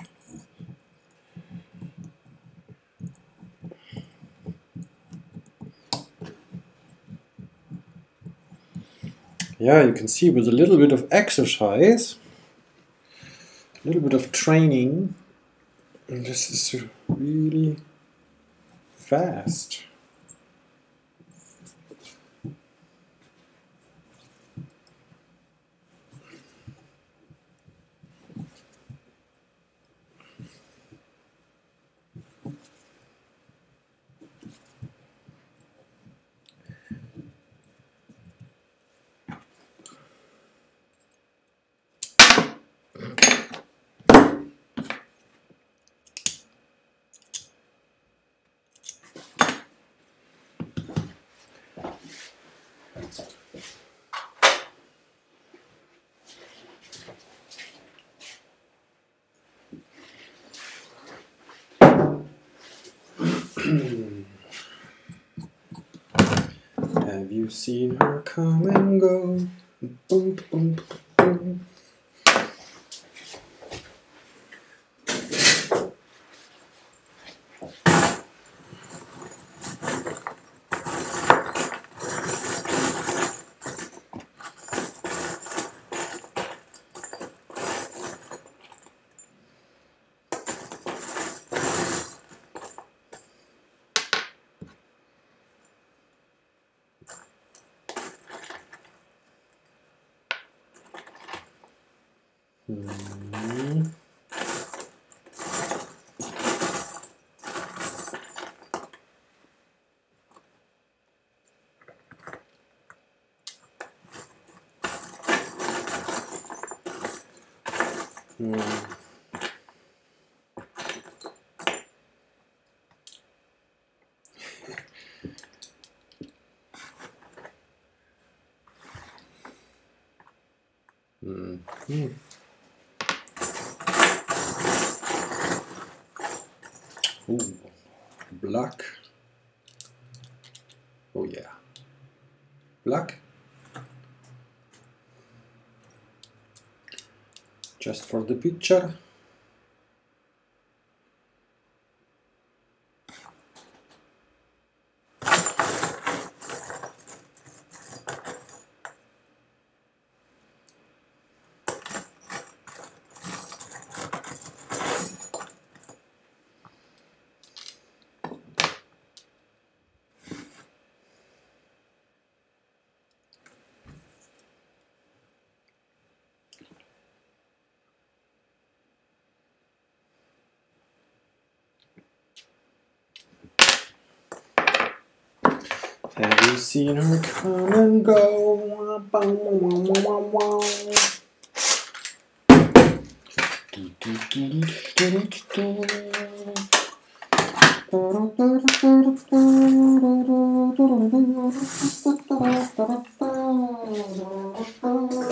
Yeah, you can see with a little bit of exercise, a little bit of training, this is really fast. Black. Just for the picture. Have you seen her come and go?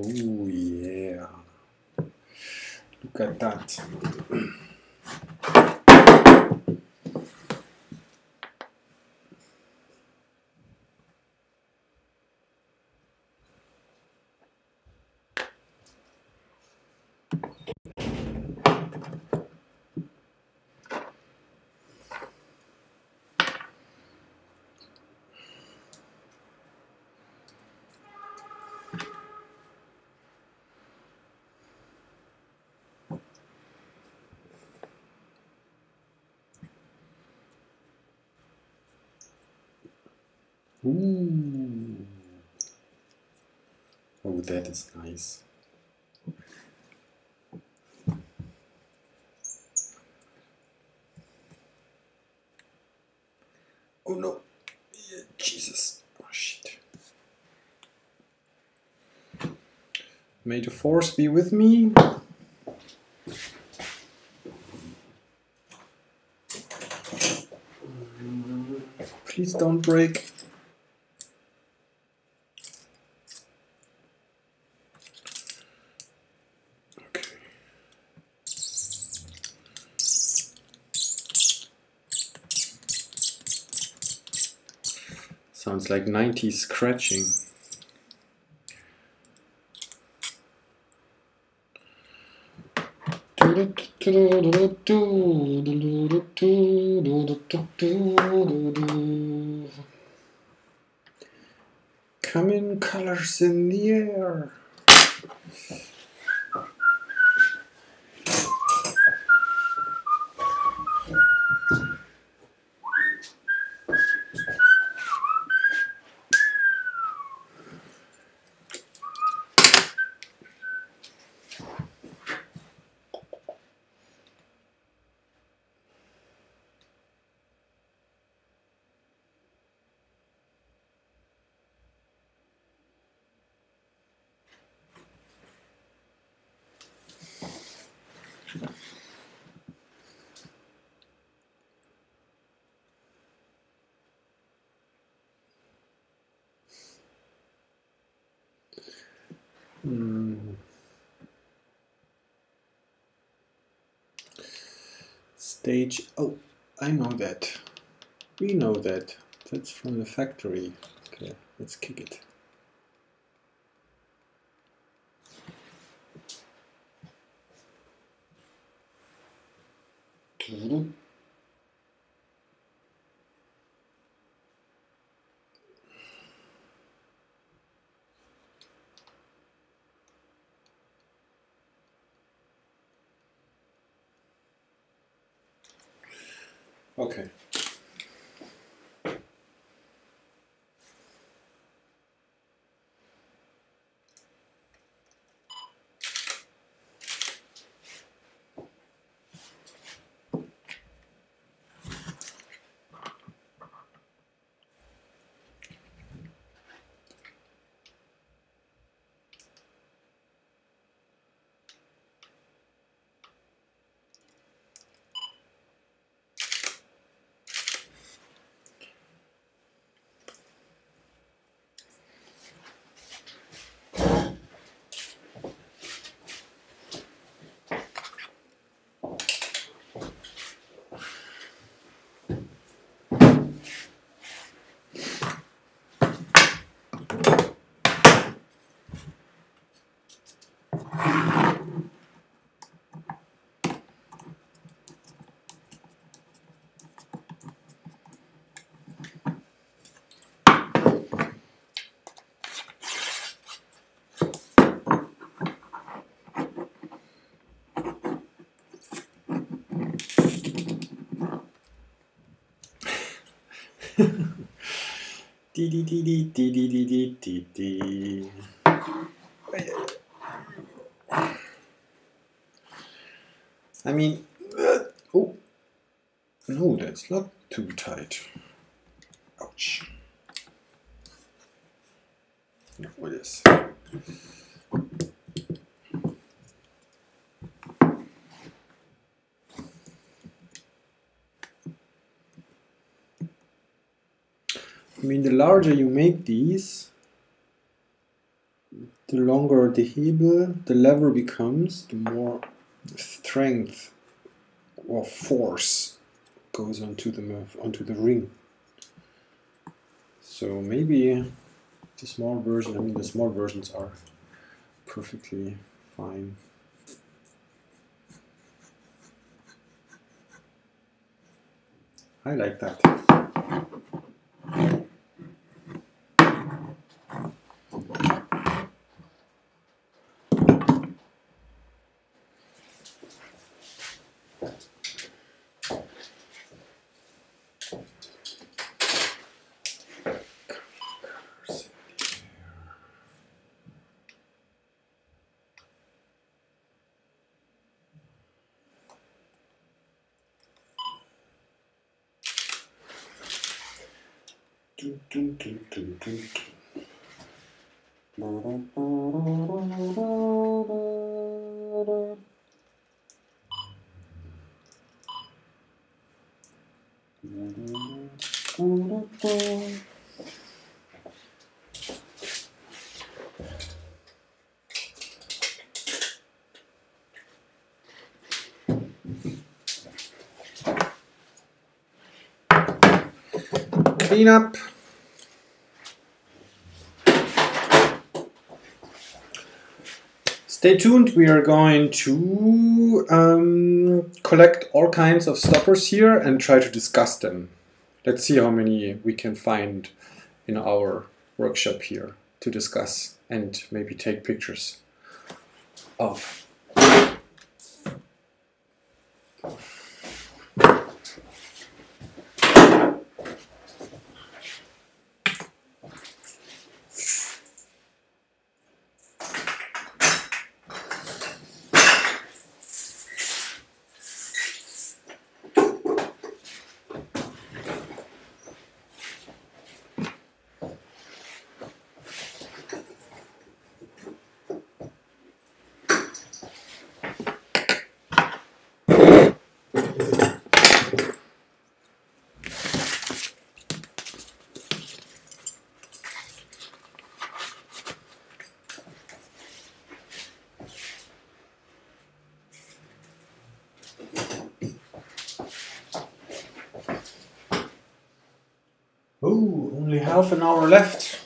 Oh yeah. Look at that. Ooh. Oh, that is nice. Oh no. Yeah, Jesus. Oh shit. May the force be with me. Please don't break. Okay. Like 90s scratching. Come in colors in the air. Hmm. Stage, oh, I know that. We know that. That's from the factory. Okay, let's kick it. Okay. Dee. I mean, uh, oh, no, that's not too tight. Ouch. No, it is. I mean, the larger you make these, the longer the hebel, the lever becomes, the more strength or force goes onto the onto the ring. So maybe the small version. I mean, the small versions are perfectly fine. I like that. Clean up. Stay tuned, we are going to um, collect all kinds of stoppers here and try to discuss them. Let's see how many we can find in our workshop here to discuss and maybe take pictures of. Half an hour left.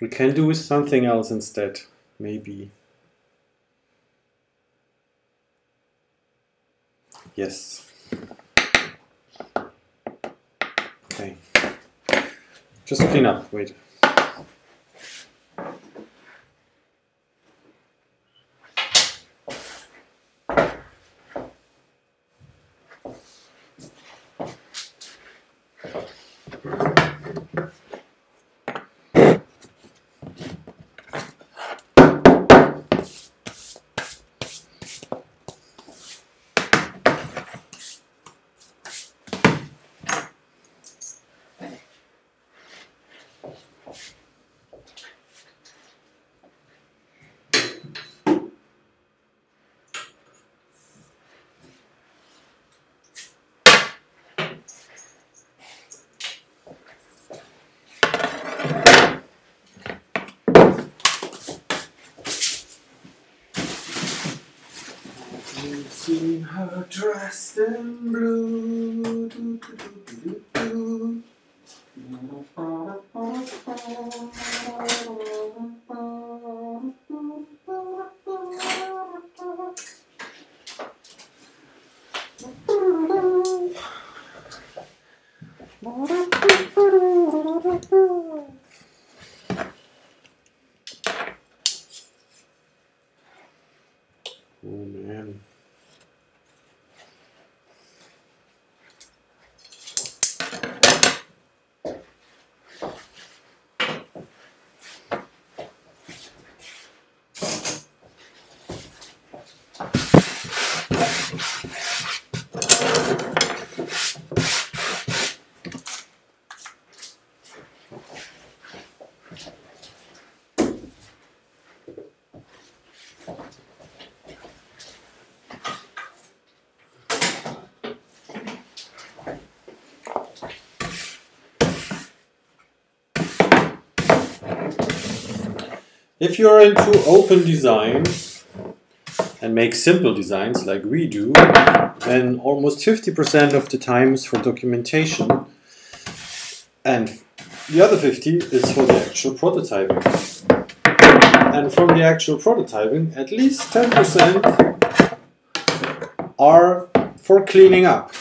We can do something else instead, maybe. Yes. Okay. Just clean up, wait. Seen her dressed in blue. Do, do, do, do, do, do. Oh man. If you're into open design and make simple designs like we do, then almost 50% of the time is for documentation and the other 50 is for the actual prototyping. And from the actual prototyping, at least 10% are for cleaning up.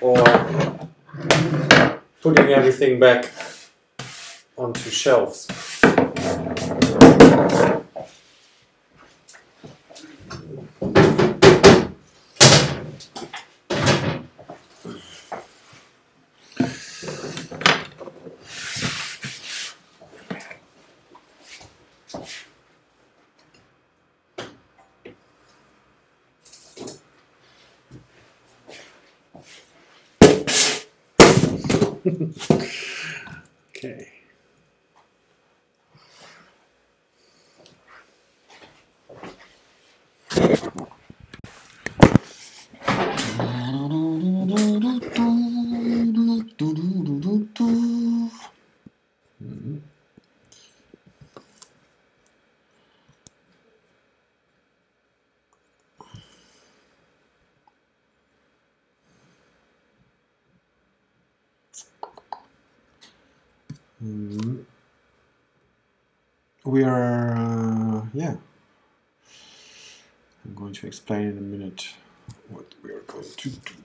Or putting everything back shelves. Okay. Mm. We are, uh, yeah. I'm going to explain in a minute what we are going to do.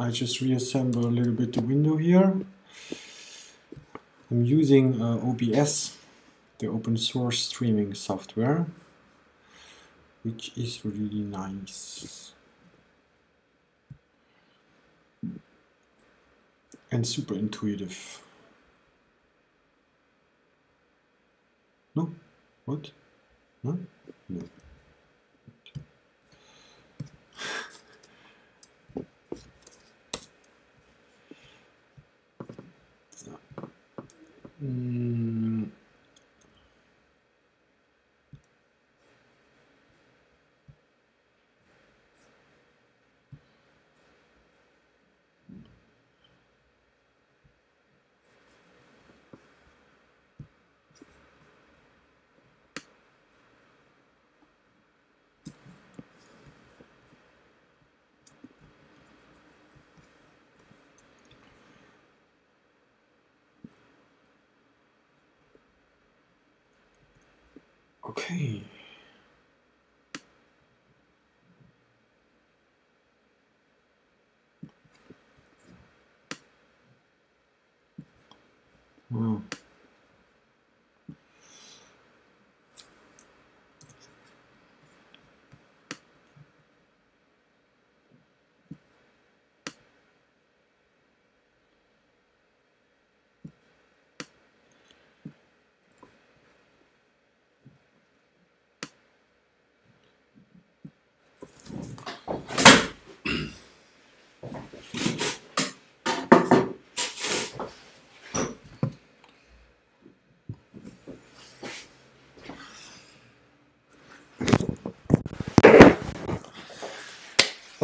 I just reassemble a little bit the window here. I'm using uh, OBS, the open source streaming software, which is really nice. And super intuitive. No? What? No? No. Mm. Okay. Hmm.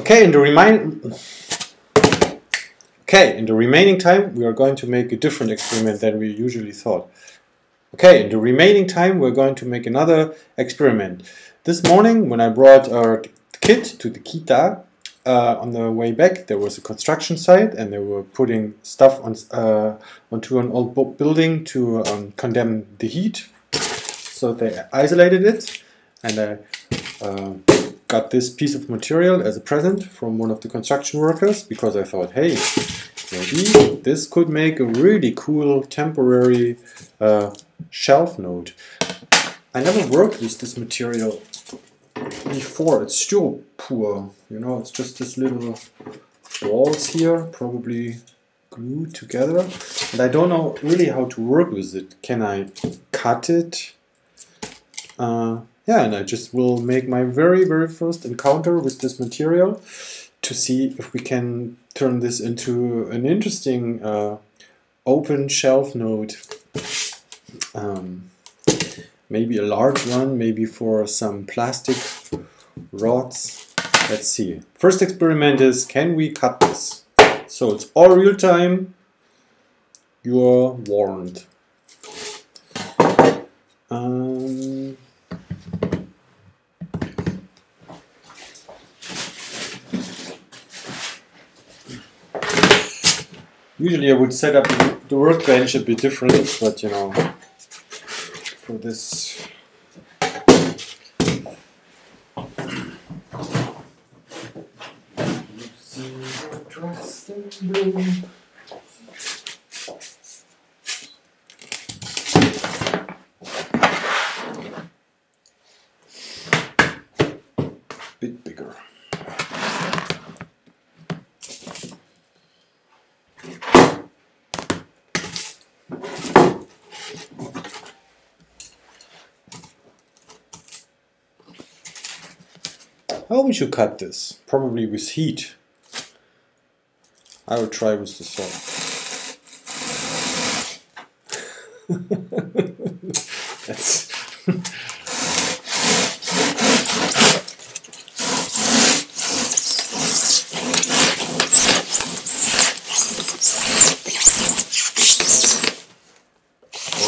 Okay, in the remind Okay, in the remaining time we are going to make a different experiment than we usually thought. Okay, in the remaining time we're going to make another experiment. This morning when I brought our kit to the Kita, uh, on the way back there was a construction site and they were putting stuff on uh, onto an old building to um, condemn the heat. So they isolated it and I uh, got this piece of material as a present from one of the construction workers because I thought, hey, maybe this could make a really cool temporary uh, shelf node. I never worked with this material before. It's still poor, you know, it's just this little balls here, probably glued together. And I don't know really how to work with it. Can I cut it? Uh, yeah, and I just will make my very, very first encounter with this material to see if we can turn this into an interesting uh, open shelf node. Um, maybe a large one, maybe for some plastic rods. Let's see. First experiment is, can we cut this? So it's all real time. You're warned. Um, Usually I would set up the workbench a bit different, but you know, for this bigger. Should cut this? Probably with heat. I will try with the saw. That's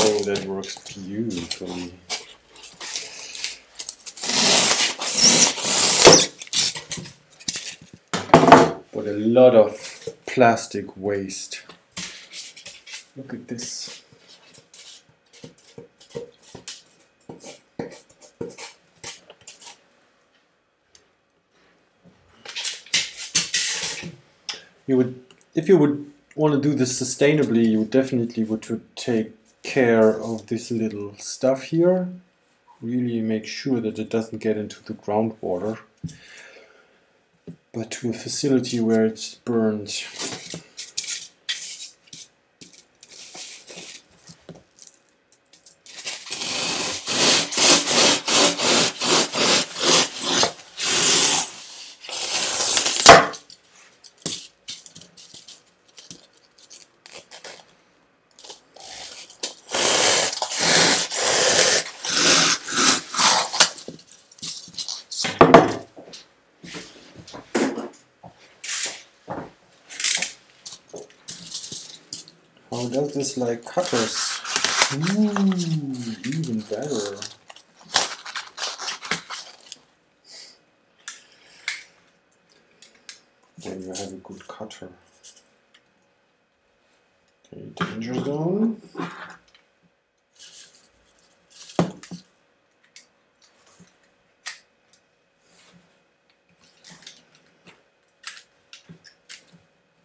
Oh, that works beautifully. But a lot of plastic waste. Look at this. You would, if you would want to do this sustainably, you definitely would to take care of this little stuff here. Really make sure that it doesn't get into the groundwater. But to a facility where it's burned. How does this like cutters? Ooh, even better. When you have a good cutter. Okay, danger zone.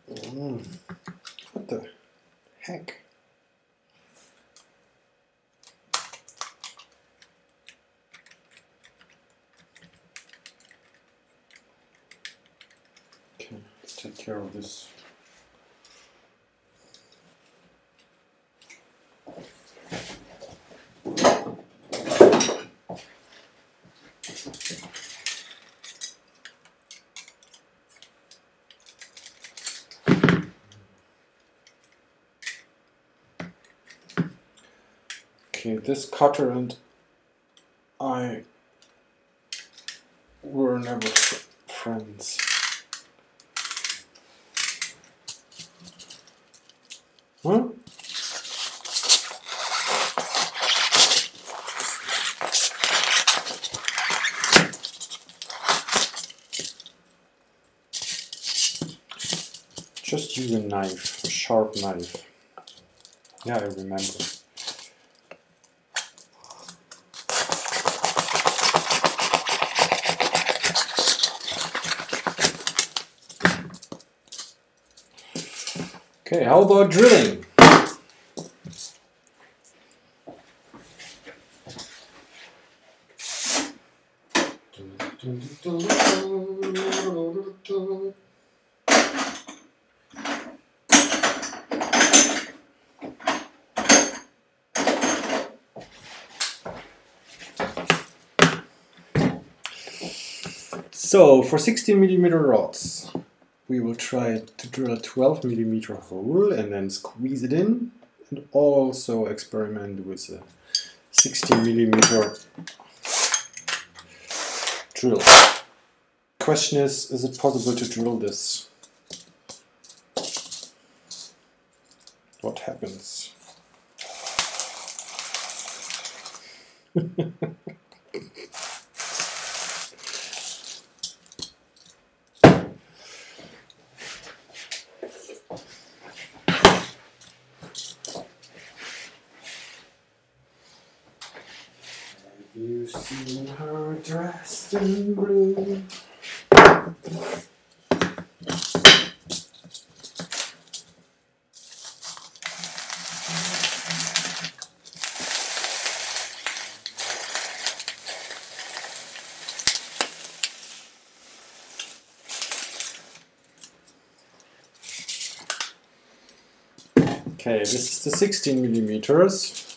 Mm. What the heck? Okay, let's take care of this. Okay, this cutter and I were never f- friends. Huh? Just use a a. Yeah, I remember. Okay, how about drilling? So for 16 millimeter rods, we will try to drill a 12 millimeter hole and then squeeze it in and also experiment with a 16 millimeter drill. Question is, is it possible to drill this? What happens? Have you seen her dressed in blue? Okay, this is the 16 millimeters.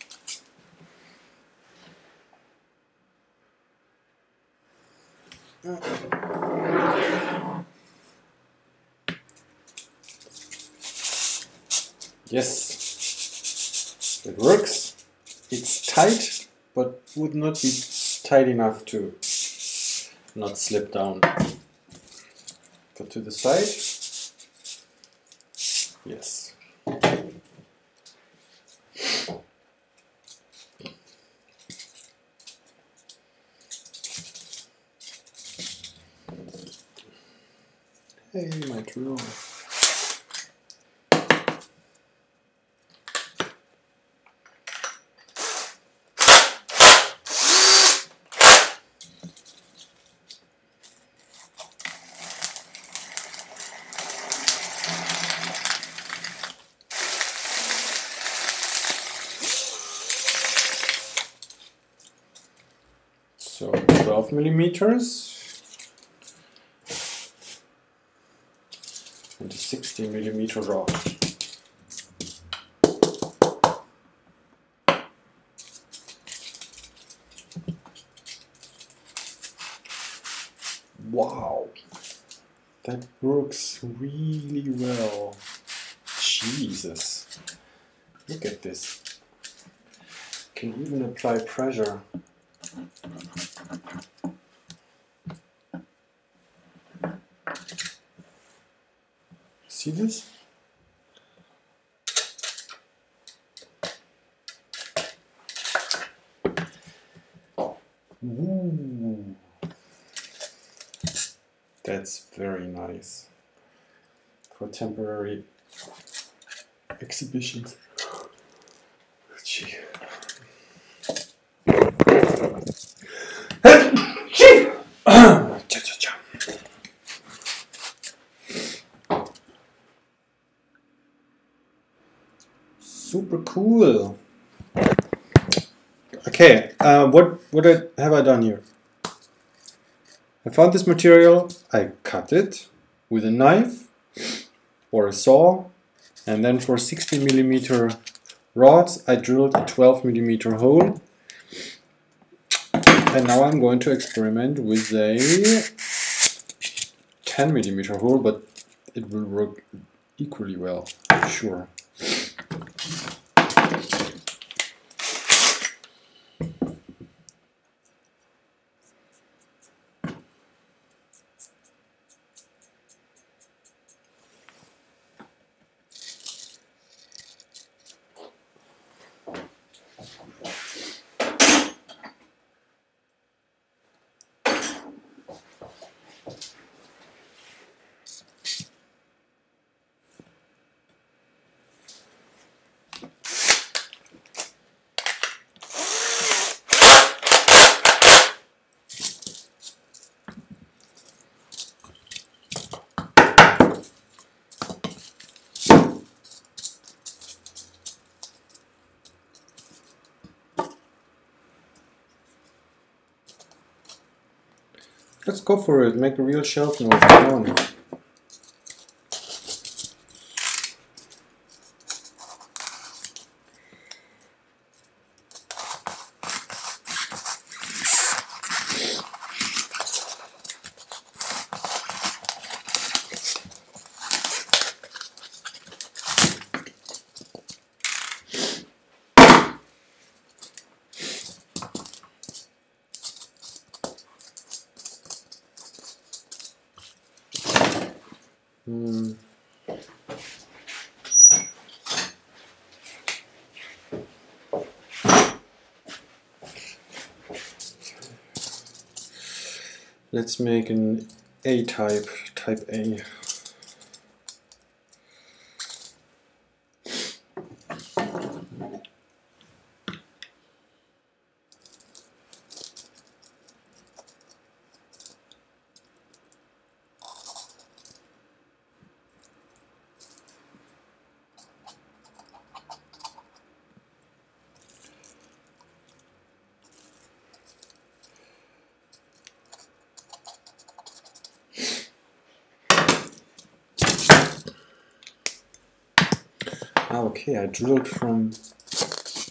Yes, it works. It's tight, but would not be tight enough to not slip down. Put to the side. Yes. Hey, my drill. So 12 millimeters. and a 60 millimeter rod. Wow, that works really well. Jesus, look at this. Can even apply pressure. this. Ooh. That's very nice for temporary exhibitions. Cool. Okay, uh, what what I, have I done here? I found this material, I cut it with a knife or a saw, and then for 60 millimeter rods, I drilled a 12 millimeter hole. And now I'm going to experiment with a 10 millimeter hole, but it will work equally well, sure. Let's go for it. Make a real shelf node. Come on. Hmm. Let's make an A type, type A. Ah, okay, I drilled from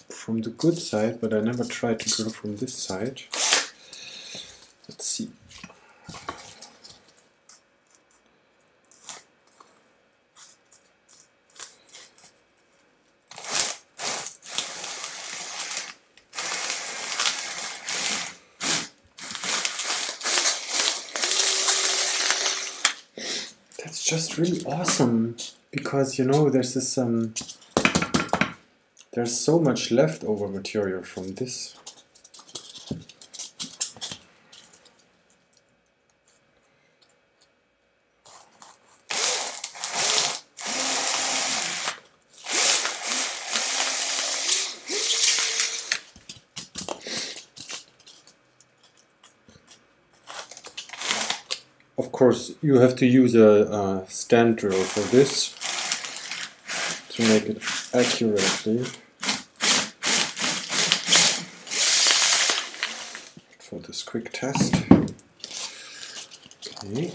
from the good side, but I never tried to drill from this side. Let's see. That's just really awesome because you know there's this um there's so much leftover material from this. Of course, you have to use a, a stand drill for this to make it accurately. For this quick test. Okay.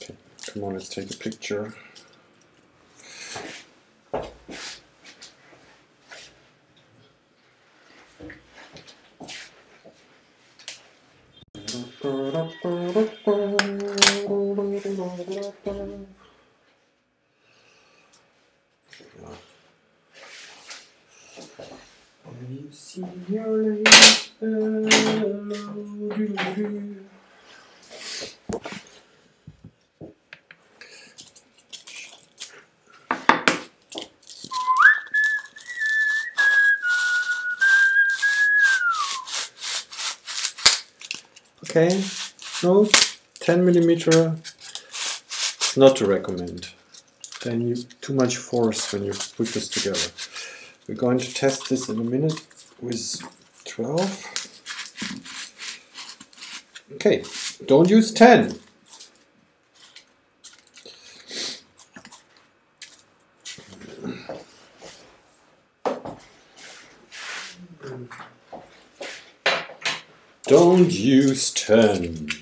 okay. Come on, let's take a picture. You see your life, hello, Okay, no, 10 it's not to recommend. Then you too much force when you put this together. We're going to test this in a minute with 12. Okay, don't use 10. Don't use 10.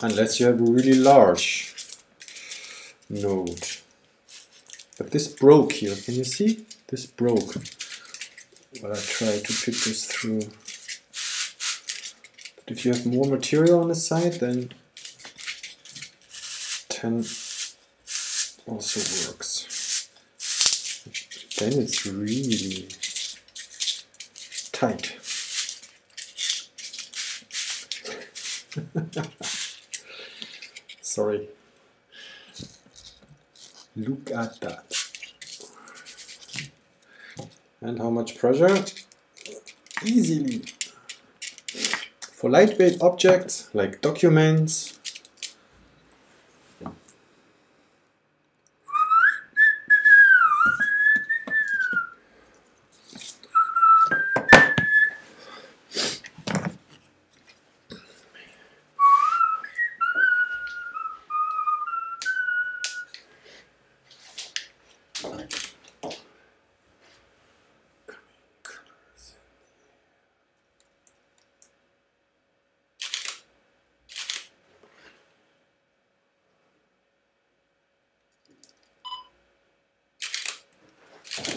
Unless you have a really large node. But this broke here, can you see? This broke. But I try to pick this through. But if you have more material on the side, then 10 also works. Then it's really tight. Sorry. Look at that. And how much pressure? Easily. For lightweight objects like documents,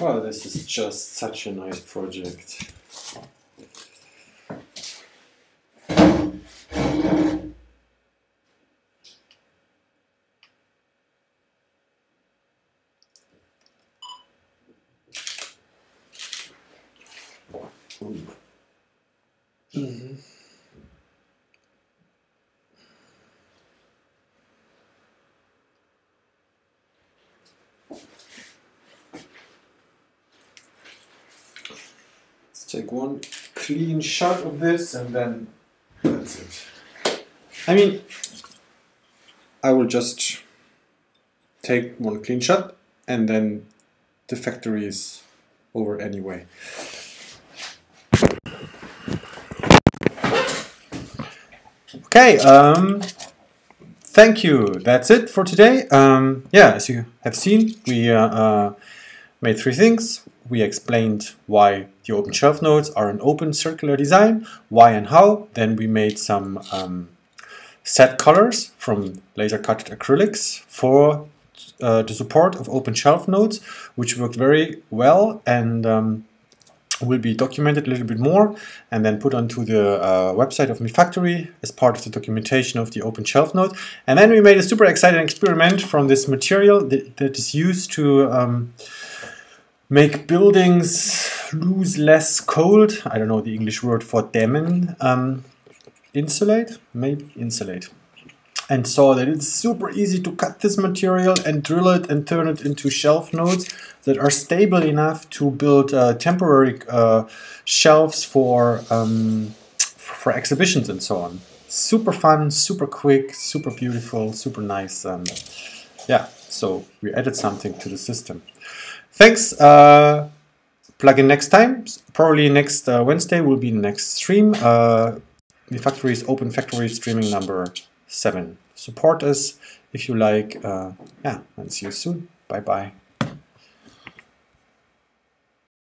Oh, this is just such a nice project. Mhm. Let's take one clean shot of this and then that's it. I mean, I will just take one clean shot and then the factory is over anyway. Okay, um, thank you. That's it for today. Um, yeah, as you have seen, we uh, uh, made three things. We explained why the open shelf nodes are an open circular design, why and how. Then we made some um, set collars from laser cut acrylics for uh, the support of open shelf nodes, which worked very well and um, will be documented a little bit more and then put onto the uh, website of Mifactori as part of the documentation of the open shelf node. And then we made a super exciting experiment from this material that, that is used to um, make buildings lose less cold. I don't know the English word for dämmen. Um, insulate? Maybe insulate. And saw that it's super easy to cut this material and drill it and turn it into shelf nodes that are stable enough to build uh, temporary uh, shelves for um, for exhibitions and so on. Super fun, super quick, super beautiful, super nice. Um, yeah, so we added something to the system. Thanks. Uh, plug in next time. Probably next uh, Wednesday will be the next stream. Uh, the factory is open factory streaming number seven. Support us if you like. Uh, yeah, and see you soon. Bye bye.